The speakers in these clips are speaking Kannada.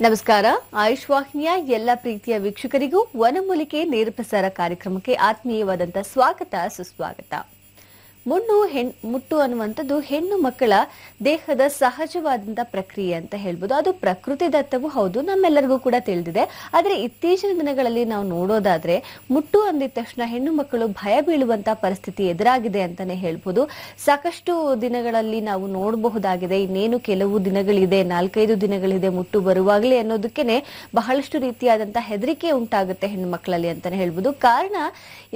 ನಮಸ್ಕಾರ. ಆಯುಷ್ ವಾಹಿನಿಯ ಎಲ್ಲ ಪ್ರೀತಿಯ ವೀಕ್ಷಕರಿಗೂ ವನಮೂಲಿಕೆ ನೇರ ಪ್ರಸಾರ ಕಾರ್ಯಕ್ರಮಕ್ಕೆ ಆತ್ಮೀಯವಾದಂತಹ ಸ್ವಾಗತ ಸುಸ್ವಾಗತ. ಮುಣ್ಣು ಹೆಣ್, ಮುಟ್ಟು ಅನ್ನುವಂಥದ್ದು ಹೆಣ್ಣು ಮಕ್ಕಳ ದೇಹದ ಸಹಜವಾದಂಥ ಪ್ರಕ್ರಿಯೆ ಅಂತ ಹೇಳ್ಬೋದು. ಅದು ಪ್ರಕೃತಿ ದತ್ತವೂ ಹೌದು, ನಮ್ಮೆಲ್ಲರಿಗೂ ಕೂಡ ತಿಳಿದಿದೆ. ಆದರೆ ಇತ್ತೀಚಿನ ದಿನಗಳಲ್ಲಿ ನಾವು ನೋಡೋದಾದ್ರೆ ಮುಟ್ಟು ಅಂದಿದ ತಕ್ಷಣ ಹೆಣ್ಣು ಮಕ್ಕಳು ಭಯ ಬೀಳುವಂತ ಪರಿಸ್ಥಿತಿ ಎದುರಾಗಿದೆ ಅಂತಾನೆ ಹೇಳ್ಬೋದು. ಸಾಕಷ್ಟು ದಿನಗಳಲ್ಲಿ ನಾವು ನೋಡಬಹುದಾಗಿದೆ, ಇನ್ನೇನು ಕೆಲವು ದಿನಗಳಿದೆ, ನಾಲ್ಕೈದು ದಿನಗಳಿದೆ ಮುಟ್ಟು ಬರುವಾಗಲೇ ಅನ್ನೋದಕ್ಕೇನೆ ಬಹಳಷ್ಟು ರೀತಿಯಾದಂತಹ ಹೆದರಿಕೆ ಉಂಟಾಗುತ್ತೆ ಹೆಣ್ಣು ಮಕ್ಕಳಲ್ಲಿ ಅಂತಾನೆ ಹೇಳ್ಬೋದು. ಕಾರಣ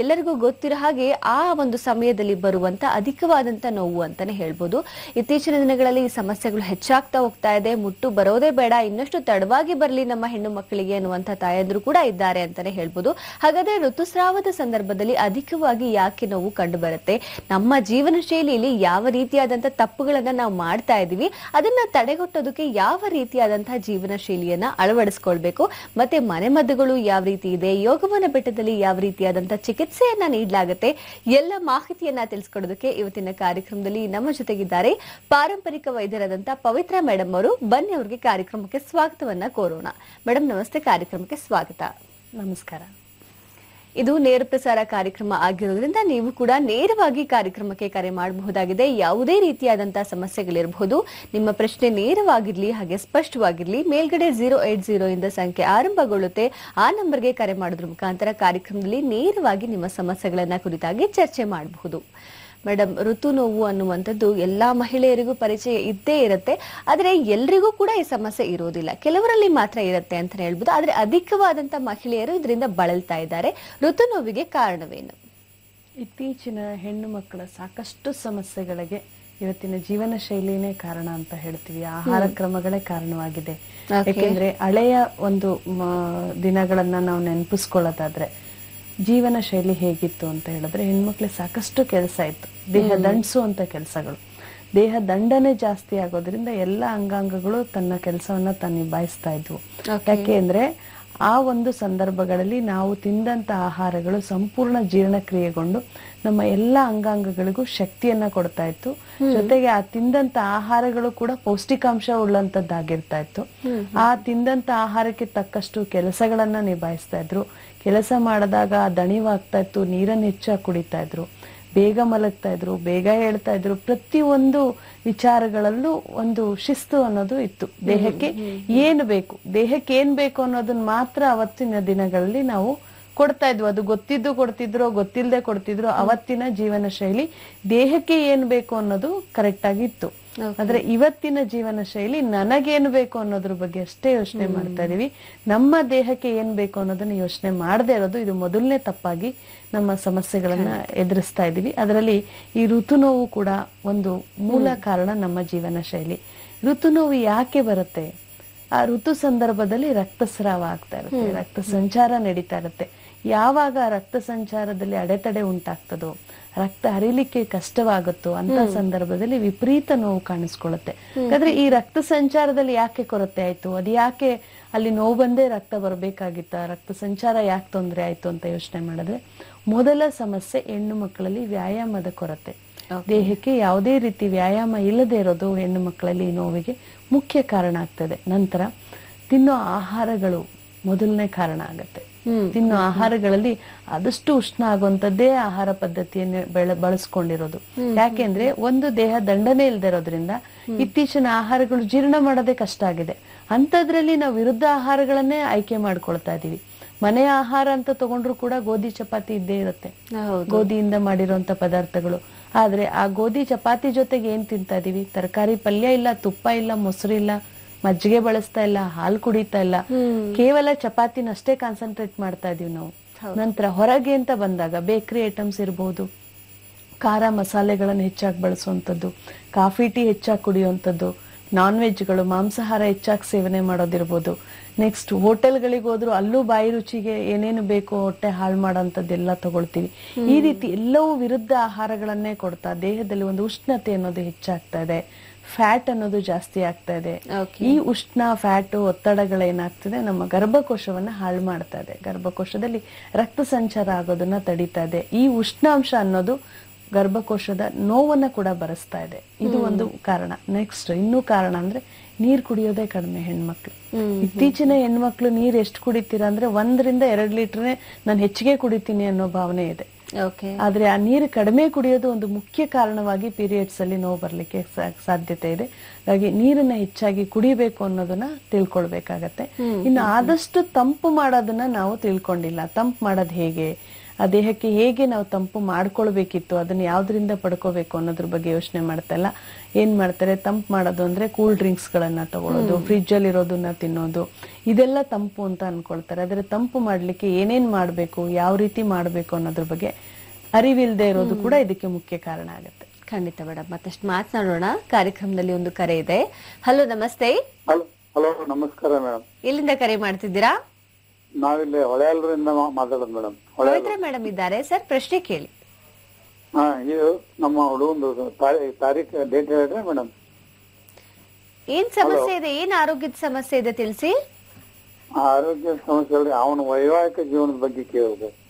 ಎಲ್ಲರಿಗೂ ಗೊತ್ತಿರೋ ಹಾಗೆ ಆ ಒಂದು ಸಮಯದಲ್ಲಿ ಬರುವಂತ ಅಧಿಕವಾದಂತ ನೋವು ಅಂತಾನೆ ಹೇಳ್ಬೋದು. ಇತ್ತೀಚಿನ ದಿನಗಳಲ್ಲಿ ಈ ಸಮಸ್ಯೆಗಳು ಹೆಚ್ಚಾಗ್ತಾ ಹೋಗ್ತಾ ಇದೆ. ಮುಟ್ಟು ಬರೋದೇ ಬೇಡ, ಇನ್ನಷ್ಟು ತಡವಾಗಿ ಬರಲಿ ನಮ್ಮ ಹೆಣ್ಣು ಮಕ್ಕಳಿಗೆ ಅನ್ನುವಂತ ತಾಯಂದ್ರು ಕೂಡ ಇದ್ದಾರೆ ಅಂತಾನೆ ಹೇಳ್ಬೋದು. ಹಾಗಾದ್ರೆ ಋತುಸ್ರಾವದ ಸಂದರ್ಭದಲ್ಲಿ ಅಧಿಕವಾಗಿ ಯಾಕೆ ನೋವು ಕಂಡು ಬರುತ್ತೆ ನಮ್ಮ ಜೀವನ ಶೈಲಿಯಲ್ಲಿ ಯಾವ ರೀತಿಯಾದಂತ ತಪ್ಪುಗಳನ್ನ ನಾವು ಮಾಡ್ತಾ ಇದೀವಿ ಅದನ್ನ ತಡೆಗಟ್ಟೋದಕ್ಕೆ ಯಾವ ರೀತಿಯಾದಂತಹ ಜೀವನ ಶೈಲಿಯನ್ನ ಅಳವಡಿಸ್ಕೊಳ್ಬೇಕು, ಮತ್ತೆ ಮನೆಮದ್ದುಗಳು ಯಾವ ರೀತಿ ಇದೆ ಯೋಗವನ ಬೆಟ್ಟದಲ್ಲಿ ಯಾವ ರೀತಿಯಾದಂತಹ ಚಿಕಿತ್ಸೆಯನ್ನ ನೀಡಲಾಗುತ್ತೆ, ಎಲ್ಲ ಮಾಹಿತಿಯನ್ನ ತಿಳಿಸ್ಕೊಡೋದಕ್ಕೆ ಇವತ್ತಿನ ಕಾರ್ಯಕ್ರಮದಲ್ಲಿ ನಮ್ಮ ಜೊತೆಗಿದ್ದಾರೆ ಪಾರಂಪರಿಕ ವೈದ್ಯರಾದಂತಹ ಪವಿತ್ರ ಮೇಡಮ್ ಅವರು. ಬನ್ನಿ ಅವರಿಗೆ ಕಾರ್ಯಕ್ರಮಕ್ಕೆ ಸ್ವಾಗತವನ್ನ ಕೋರೋಣ. ಮೇಡಮ್ ನಮಸ್ತೆ. ಕಾರ್ಯಕ್ರಮಕ್ಕೆ ಸ್ವಾಗತ. ನಮಸ್ಕಾರ. ಇದು ನೇರ ಪ್ರಸಾರ ಕಾರ್ಯಕ್ರಮ ಆಗಿರೋದ್ರಿಂದ ನೀವು ಕೂಡ ನೇರವಾಗಿ ಕಾರ್ಯಕ್ರಮಕ್ಕೆ ಕರೆ ಮಾಡಬಹುದಾಗಿದೆ. ಯಾವುದೇ ರೀತಿಯಾದಂತಹ ಸಮಸ್ಯೆಗಳಿರಬಹುದು ನಿಮ್ಮ ಪ್ರಶ್ನೆ ನೇರವಾಗಿರ್ಲಿ, ಹಾಗೆ ಸ್ಪಷ್ಟವಾಗಿರಲಿ, ಮೇಲ್ಗಡೆ ಜೀರೋ ಏಟ್ ಜೀರೋ ಇಂದ ಸಂಖ್ಯೆ ಆರಂಭಗೊಳ್ಳುತ್ತೆ. ಆ ನಂಬರ್ಗೆ ಕರೆ ಮಾಡೋದ್ರ ಮುಖಾಂತರ ಕಾರ್ಯಕ್ರಮದಲ್ಲಿ ನೇರವಾಗಿ ನಿಮ್ಮ ಸಮಸ್ಯೆಗಳನ್ನ ಕುರಿತಾಗಿ ಚರ್ಚೆ ಮಾಡಬಹುದು. ಮೇಡಮ್ ಋತು ನೋವು ಅನ್ನುವಂಥದ್ದು ಎಲ್ಲಾ ಮಹಿಳೆಯರಿಗೂ ಪರಿಚಯ ಇದ್ದೇ ಇರುತ್ತೆ. ಆದರೆ ಎಲ್ರಿಗೂ ಕೂಡ ಈ ಸಮಸ್ಯೆ ಇರೋದಿಲ್ಲ. ಕೆಲವರಲ್ಲಿ ಮಾತ್ರ ಇರುತ್ತೆ ಅಂತ ಹೇಳ್ಬೋದು. ಆದರೆ ಅಧಿಕವಾದಂಥ ಮಹಿಳೆಯರು ಇದರಿಂದ ಬಳಲ್ತಾ ಇದ್ದಾರೆ. ಋತು ನೋವಿಗೆ ಕಾರಣವೇನು? ಇತ್ತೀಚಿನ ಹೆಣ್ಣು ಮಕ್ಕಳ ಸಾಕಷ್ಟು ಸಮಸ್ಯೆಗಳಿಗೆ ಇವತ್ತಿನ ಜೀವನ ಶೈಲಿನೇ ಕಾರಣ ಅಂತ ಹೇಳ್ತೀವಿ. ಆಹಾರ ಕ್ರಮಗಳೇ ಕಾರಣವಾಗಿದೆ. ಯಾಕೆಂದ್ರೆ ಹಳೆಯ ಒಂದು ದಿನಗಳನ್ನ ನಾವು ನೆನಪಿಸ್ಕೊಳ್ಳೋದಾದ್ರೆ ಜೀವನ ಶೈಲಿ ಹೇಗಿತ್ತು ಅಂತ ಹೇಳಿದ್ರೆ ಹೆಣ್ಮಕ್ಳಿಗೆ ಸಾಕಷ್ಟು ಕೆಲಸ ಇತ್ತು. ದೇಹ ದಂಡಿಸುವಂತ ಕೆಲಸಗಳು. ದೇಹ ದಂಡನೆ ಜಾಸ್ತಿ ಆಗೋದ್ರಿಂದ ಎಲ್ಲ ಅಂಗಾಂಗಗಳು ತನ್ನ ಕೆಲಸವನ್ನ ತಾನು ನಿಭಾಯಿಸ್ತಾ ಇದ್ವು. ಯಾಕೆ ಅಂದ್ರೆ ಆ ಒಂದು ಸಂದರ್ಭಗಳಲ್ಲಿ ನಾವು ತಿಂದಂತ ಆಹಾರಗಳು ಸಂಪೂರ್ಣ ಜೀರ್ಣಕ್ರಿಯೆಗೊಂಡು ನಮ್ಮ ಎಲ್ಲ ಅಂಗಾಂಗಗಳಿಗೂ ಶಕ್ತಿಯನ್ನ ಕೊಡ್ತಾ ಇತ್ತು. ಜೊತೆಗೆ ಆ ತಿಂದಂತ ಆಹಾರಗಳು ಕೂಡ ಪೌಷ್ಟಿಕಾಂಶ ಉಳ್ಳಂತದ್ದಾಗಿರ್ತಾ ಇತ್ತು ಆ ತಿಂದಂತ ಆಹಾರಕ್ಕೆ ತಕ್ಕಷ್ಟು ಕೆಲಸಗಳನ್ನ ನಿಭಾಯಿಸ್ತಾ ಇದ್ರು. ಕೆಲಸ ಮಾಡಿದಾಗ ದಣಿವಾಗ್ತಾ ಇತ್ತು ನೀರನ್ನು ಹೆಚ್ಚಾಗಿ ಕುಡಿತಾ ಇದ್ರು. ಬೇಗ ಮಲಗ್ತಾ ಇದ್ರು ಬೇಗ ಹೇಳ್ತಾ ಇದ್ರು. ಪ್ರತಿಯೊಂದು ವಿಚಾರಗಳಲ್ಲೂ ಒಂದು ಶಿಸ್ತು ಅನ್ನೋದು ಇತ್ತು. ದೇಹಕ್ಕೆ ಏನು ಬೇಕು ದೇಹಕ್ಕೆ ಏನ್ ಬೇಕು ಅನ್ನೋದನ್ನ ಮಾತ್ರ ಅವತ್ತಿನ ದಿನಗಳಲ್ಲಿ ನಾವು ಕೊಡ್ತಾ ಇದ್ವು. ಅದು ಗೊತ್ತಿದ್ದು ಕೊಡ್ತಿದ್ರು ಗೊತ್ತಿಲ್ಲದೆ ಕೊಡ್ತಿದ್ರು ಅವತ್ತಿನ ಜೀವನ ಶೈಲಿ ದೇಹಕ್ಕೆ ಏನ್ ಬೇಕು ಅನ್ನೋದು ಕರೆಕ್ಟ್ ಆಗಿತ್ತು ಆದ್ರೆ ಇವತ್ತಿನ ಜೀವನ ಶೈಲಿ ನನಗೇನು ಬೇಕು ಅನ್ನೋದ್ರ ಬಗ್ಗೆ ಅಷ್ಟೇ ಯೋಚನೆ ಮಾಡ್ತಾ ಇದೀವಿ. ನಮ್ಮ ದೇಹಕ್ಕೆ ಏನ್ ಬೇಕು ಅನ್ನೋದನ್ನ ಯೋಚನೆ ಮಾಡದೇ ಇರೋದು ಇದು ಮೊದಲನೇ ತಪ್ಪಾಗಿ ನಮ್ಮ ಸಮಸ್ಯೆಗಳನ್ನ ಎದುರಿಸ್ತಾ ಇದೀವಿ. ಅದರಲ್ಲಿ ಈ ಋತು ನೋವು ಕೂಡ ಒಂದು ಮೂಲ ಕಾರಣ ನಮ್ಮ ಜೀವನ ಶೈಲಿ. ಋತು ನೋವು ಯಾಕೆ ಬರುತ್ತೆ? ಆ ಋತು ಸಂದರ್ಭದಲ್ಲಿ ರಕ್ತಸ್ರಾವ ಆಗ್ತಾ ಇರುತ್ತೆ. ರಕ್ತ ಸಂಚಾರ ನಡೀತಾ ಇರುತ್ತೆ. ಯಾವಾಗ ರಕ್ತ ಸಂಚಾರದಲ್ಲಿ ಅಡೆತಡೆ ಉಂಟಾಗ್ತದೋ ರಕ್ತ ಹರಿಲಿಕ್ಕೆ ಕಷ್ಟವಾಗುತ್ತೋ ಅಂತ ಸಂದರ್ಭದಲ್ಲಿ ವಿಪರೀತ ನೋವು ಕಾಣಿಸ್ಕೊಳ್ಳುತ್ತೆ. ಯಾಕಂದ್ರೆ ಈ ರಕ್ತ ಸಂಚಾರದಲ್ಲಿ ಯಾಕೆ ಕೊರತೆ ಆಯ್ತು? ಅದು ಯಾಕೆ ಅಲ್ಲಿ ನೋವು ಬಂದೇ ರಕ್ತ ಬರಬೇಕಾಗಿತ್ತ? ರಕ್ತ ಸಂಚಾರ ಯಾಕೆ ತೊಂದರೆ ಆಯ್ತು ಅಂತ ಯೋಚನೆ ಮಾಡಿದ್ರೆ ಮೊದಲ ಸಮಸ್ಯೆ ಹೆಣ್ಣು ಮಕ್ಕಳಲ್ಲಿ ವ್ಯಾಯಾಮದ ಕೊರತೆ. ದೇಹಕ್ಕೆ ಯಾವುದೇ ರೀತಿ ವ್ಯಾಯಾಮ ಇಲ್ಲದೆ ಇರೋದು ಹೆಣ್ಣು ಮಕ್ಕಳಲ್ಲಿ ಈ ನೋವಿಗೆ ಮುಖ್ಯ ಕಾರಣ ಆಗ್ತದೆ. ನಂತರ ತಿನ್ನೋ ಆಹಾರಗಳು ಮೊದಲನೇ ಕಾರಣ ಆಗತ್ತೆ. ತಿನ್ನೋ ಆಹಾರಗಳಲ್ಲಿ ಆದಷ್ಟು ಉಷ್ಣ ಆಗುವಂತದ್ದೇ ಆಹಾರ ಪದ್ಧತಿಯನ್ನು ಬೆಳ ಬಳಸ್ಕೊಂಡಿರೋದು. ಯಾಕೆಂದ್ರೆ ಒಂದು ದೇಹ ದಂಡನೆ ಇಲ್ಲದೆ ಇರೋದ್ರಿಂದ ಇತ್ತೀಚಿನ ಆಹಾರಗಳು ಜೀರ್ಣ ಮಾಡೋದೇ ಕಷ್ಟ ಆಗಿದೆ. ಅಂತದ್ರಲ್ಲಿ ನಾವು ವಿರುದ್ಧ ಆಹಾರಗಳನ್ನೇ ಆಯ್ಕೆ ಮಾಡ್ಕೊಳ್ತಾ ಇದೀವಿ ಮನೆ ಆಹಾರ ಅಂತ ತಗೊಂಡ್ರು ಕೂಡ ಗೋಧಿ ಚಪಾತಿ ಇದ್ದೇ ಇರುತ್ತೆ. ಗೋಧಿಯಿಂದ ಮಾಡಿರುವಂತ ಪದಾರ್ಥಗಳು. ಆದ್ರೆ ಆ ಗೋಧಿ ಚಪಾತಿ ಜೊತೆಗೆ ಏನ್ ತಿಂತಾ ಇದೀವಿ ತರಕಾರಿ ಪಲ್ಯ ಇಲ್ಲ ತುಪ್ಪ ಇಲ್ಲ ಮೊಸರು ಇಲ್ಲ ಮಜ್ಜಿಗೆ ಬಳಸ್ತಾ ಇಲ್ಲ ಹಾಲು ಕುಡಿತಾ ಇಲ್ಲ. ಕೇವಲ ಚಪಾತಿನಷ್ಟೇ ಕಾನ್ಸಂಟ್ರೇಟ್ ಮಾಡ್ತಾ ಇದೀವಿ ನಾವು. ನಂತರ ಹೊರಗೆ ಅಂತ ಬಂದಾಗ ಬೇಕರಿ ಐಟಮ್ಸ್ ಇರಬಹುದು ಖಾರ ಮಸಾಲೆಗಳನ್ನು ಹೆಚ್ಚಾಗಿ ಬಳಸುವಂಥದ್ದು ಕಾಫಿ ಟೀ ಹೆಚ್ಚಾಗಿ ಕುಡಿಯುವಂಥದ್ದು ನಾನ್ ವೆಜ್ಗಳು ಮಾಂಸಾಹಾರ ಹೆಚ್ಚಾಗಿ ಸೇವನೆ ಮಾಡೋದಿರ್ಬೋದು. ನೆಕ್ಸ್ಟ್ ಹೋಟೆಲ್ಗಳಿಗೆ ಹೋದ್ರು ಅಲ್ಲೂ ಬಾಯಿ ರುಚಿಗೆ ಏನೇನು ಬೇಕೋ ಹೊಟ್ಟೆ ಹಾಳು ಮಾಡೋಂಥದ್ದೆಲ್ಲ ತಗೊಳ್ತೀವಿ. ಈ ರೀತಿ ಎಲ್ಲವೂ ವಿರುದ್ಧ ಆಹಾರಗಳನ್ನೇ ಕೊಡ್ತಾ ದೇಹದಲ್ಲಿ ಒಂದು ಉಷ್ಣತೆ ಅನ್ನೋದು ಹೆಚ್ಚಾಗ್ತಾ ಇದೆ. ಫ್ಯಾಟ್ ಅನ್ನೋದು ಜಾಸ್ತಿ ಆಗ್ತಾ ಇದೆ. ಈ ಉಷ್ಣ ಫ್ಯಾಟ್ ಒತ್ತಡಗಳೇನಾಗ್ತದೆ ನಮ್ಮ ಗರ್ಭಕೋಶವನ್ನ ಹಾಳು ಮಾಡ್ತಾ ಇದೆ. ಗರ್ಭಕೋಶದಲ್ಲಿ ರಕ್ತ ಸಂಚಾರ ಆಗೋದನ್ನ ತಡೀತಾ ಇದೆ. ಈ ಉಷ್ಣಾಂಶ ಅನ್ನೋದು ಗರ್ಭಕೋಶದ ನೋವನ್ನ ಕೂಡ ಬರೆಸ್ತಾ ಇದೆ. ಇದು ಒಂದು ಕಾರಣ. ನೆಕ್ಸ್ಟ್ ಇನ್ನೂ ಕಾರಣ ಅಂದ್ರೆ ನೀರ್ ಕುಡಿಯೋದೇ ಕಡಿಮೆ ಹೆಣ್ಮಕ್ಳು. ಇತ್ತೀಚಿನ ಹೆಣ್ಮಕ್ಳು ನೀರ್ ಎಷ್ಟು ಕುಡಿತೀರಾ ಅಂದ್ರೆ ಒಂದರಿಂದ ಎರಡ್ ಲೀಟರ್ನೇ ನಾನು ಹೆಚ್ಚಿಗೆ ಕುಡಿತೀನಿ ಅನ್ನೋ ಭಾವನೆ ಇದೆ. ಆದ್ರೆ ಆ ನೀರು ಕಡಿಮೆ ಕುಡಿಯೋದು ಒಂದು ಮುಖ್ಯ ಕಾರಣವಾಗಿ ಪೀರಿಯಡ್ಸ್ ಅಲ್ಲಿ ನೋವು ಬರ್ಲಿಕ್ಕೆ ಸಾಧ್ಯತೆ ಇದೆ. ಹಾಗಾಗಿ ನೀರನ್ನ ಹೆಚ್ಚಾಗಿ ಕುಡಿಬೇಕು ಅನ್ನೋದನ್ನ ತಿಳ್ಕೊಳ್ಬೇಕಾಗತ್ತೆ. ಇನ್ನು ಆದಷ್ಟು ತಂಪು ಮಾಡೋದನ್ನ ನಾವು ತಿಳ್ಕೊಂಡಿಲ್ಲ. ತಂಪು ಮಾಡೋದು ಹೇಗೆ? ಆ ದೇಹಕ್ಕೆ ಹೇಗೆ ನಾವು ತಂಪು ಮಾಡ್ಕೊಳ್ಬೇಕಿತ್ತು ಅದನ್ನ ಯಾವ್ದ್ರಿಂದ ಪಡ್ಕೋಬೇಕು ಅನ್ನೋದ್ರ ಬಗ್ಗೆ ಯೋಚನೆ ಮಾಡ್ತಲ್ಲ. ಏನ್ ಮಾಡ್ತಾರೆ? ತಂಪು ಮಾಡೋದು ಅಂದ್ರೆ ಕೂಲ್ ಡ್ರಿಂಕ್ಸ್ ಗಳನ್ನ ತಗೊಳ್ಳೋದು ಫ್ರಿಜ್ ಅಲ್ಲಿ ಇರೋದನ್ನ ತಿನ್ನೋದು. ಇದೆಲ್ಲ ತಂಪು ಅಂತ ಅನ್ಕೊಳ್ತಾರೆ. ಆದ್ರೆ ತಂಪು ಮಾಡ್ಲಿಕ್ಕೆ ಏನೇನ್ ಮಾಡ್ಬೇಕು ಯಾವ ರೀತಿ ಮಾಡ್ಬೇಕು ಅನ್ನೋದ್ರ ಬಗ್ಗೆ ಅರಿವಿಲ್ದೇ ಇರೋದು ಕೂಡ ಇದಕ್ಕೆ ಮುಖ್ಯ ಕಾರಣ ಆಗುತ್ತೆ. ಖಂಡಿತ ಮೇಡಮ್ ಮತ್ತಷ್ಟು ಮಾತನಾಡೋಣ. ಕಾರ್ಯಕ್ರಮದಲ್ಲಿ ಒಂದು ಕರೆ ಇದೆ. ಹಲೋ ನಮಸ್ತೆ. ಹಲೋ ಹಲೋ ನಮಸ್ಕಾರ ಮೇಡಮ್ ಎಲ್ಲಿಂದ ಕರೆ ಮಾಡ್ತಿದ್ದೀರಾ? ನಾವಿಲ್ಲಿ ಹೊಳೆಯಲ್ರಿಂದ ಮಾತಾಡೋದು ಮೇಡಮ್ ಪವಿತ್ರ ಮೇಡಮ್ ಇದ್ದಾರೆ. ಸರ್ ಪ್ರಶ್ನೆ ಕೇಳಿ. ಹಾ ಇದು ನಮ್ಮ ಹುಡುಗಂದು ತಾರೀ- ತಾರೀಖು ಡೇಟ್ ಹೇಳಿದ್ರೆ ಮೇಡಮ್. ಏನ್ ಸಮಸ್ಯೆ ಇದೆ? ಏನ್ ಆರೋಗ್ಯದ ಸಮಸ್ಯೆ ಇದೆ ತಿಳಿಸಿ? ಆರೋಗ್ಯ ಸಮಸ್ಯೆ ಅವನ ವೈವಾಹಿಕ ಜೀವನದ ಬಗ್ಗೆ ಕೇಳಬೇಕು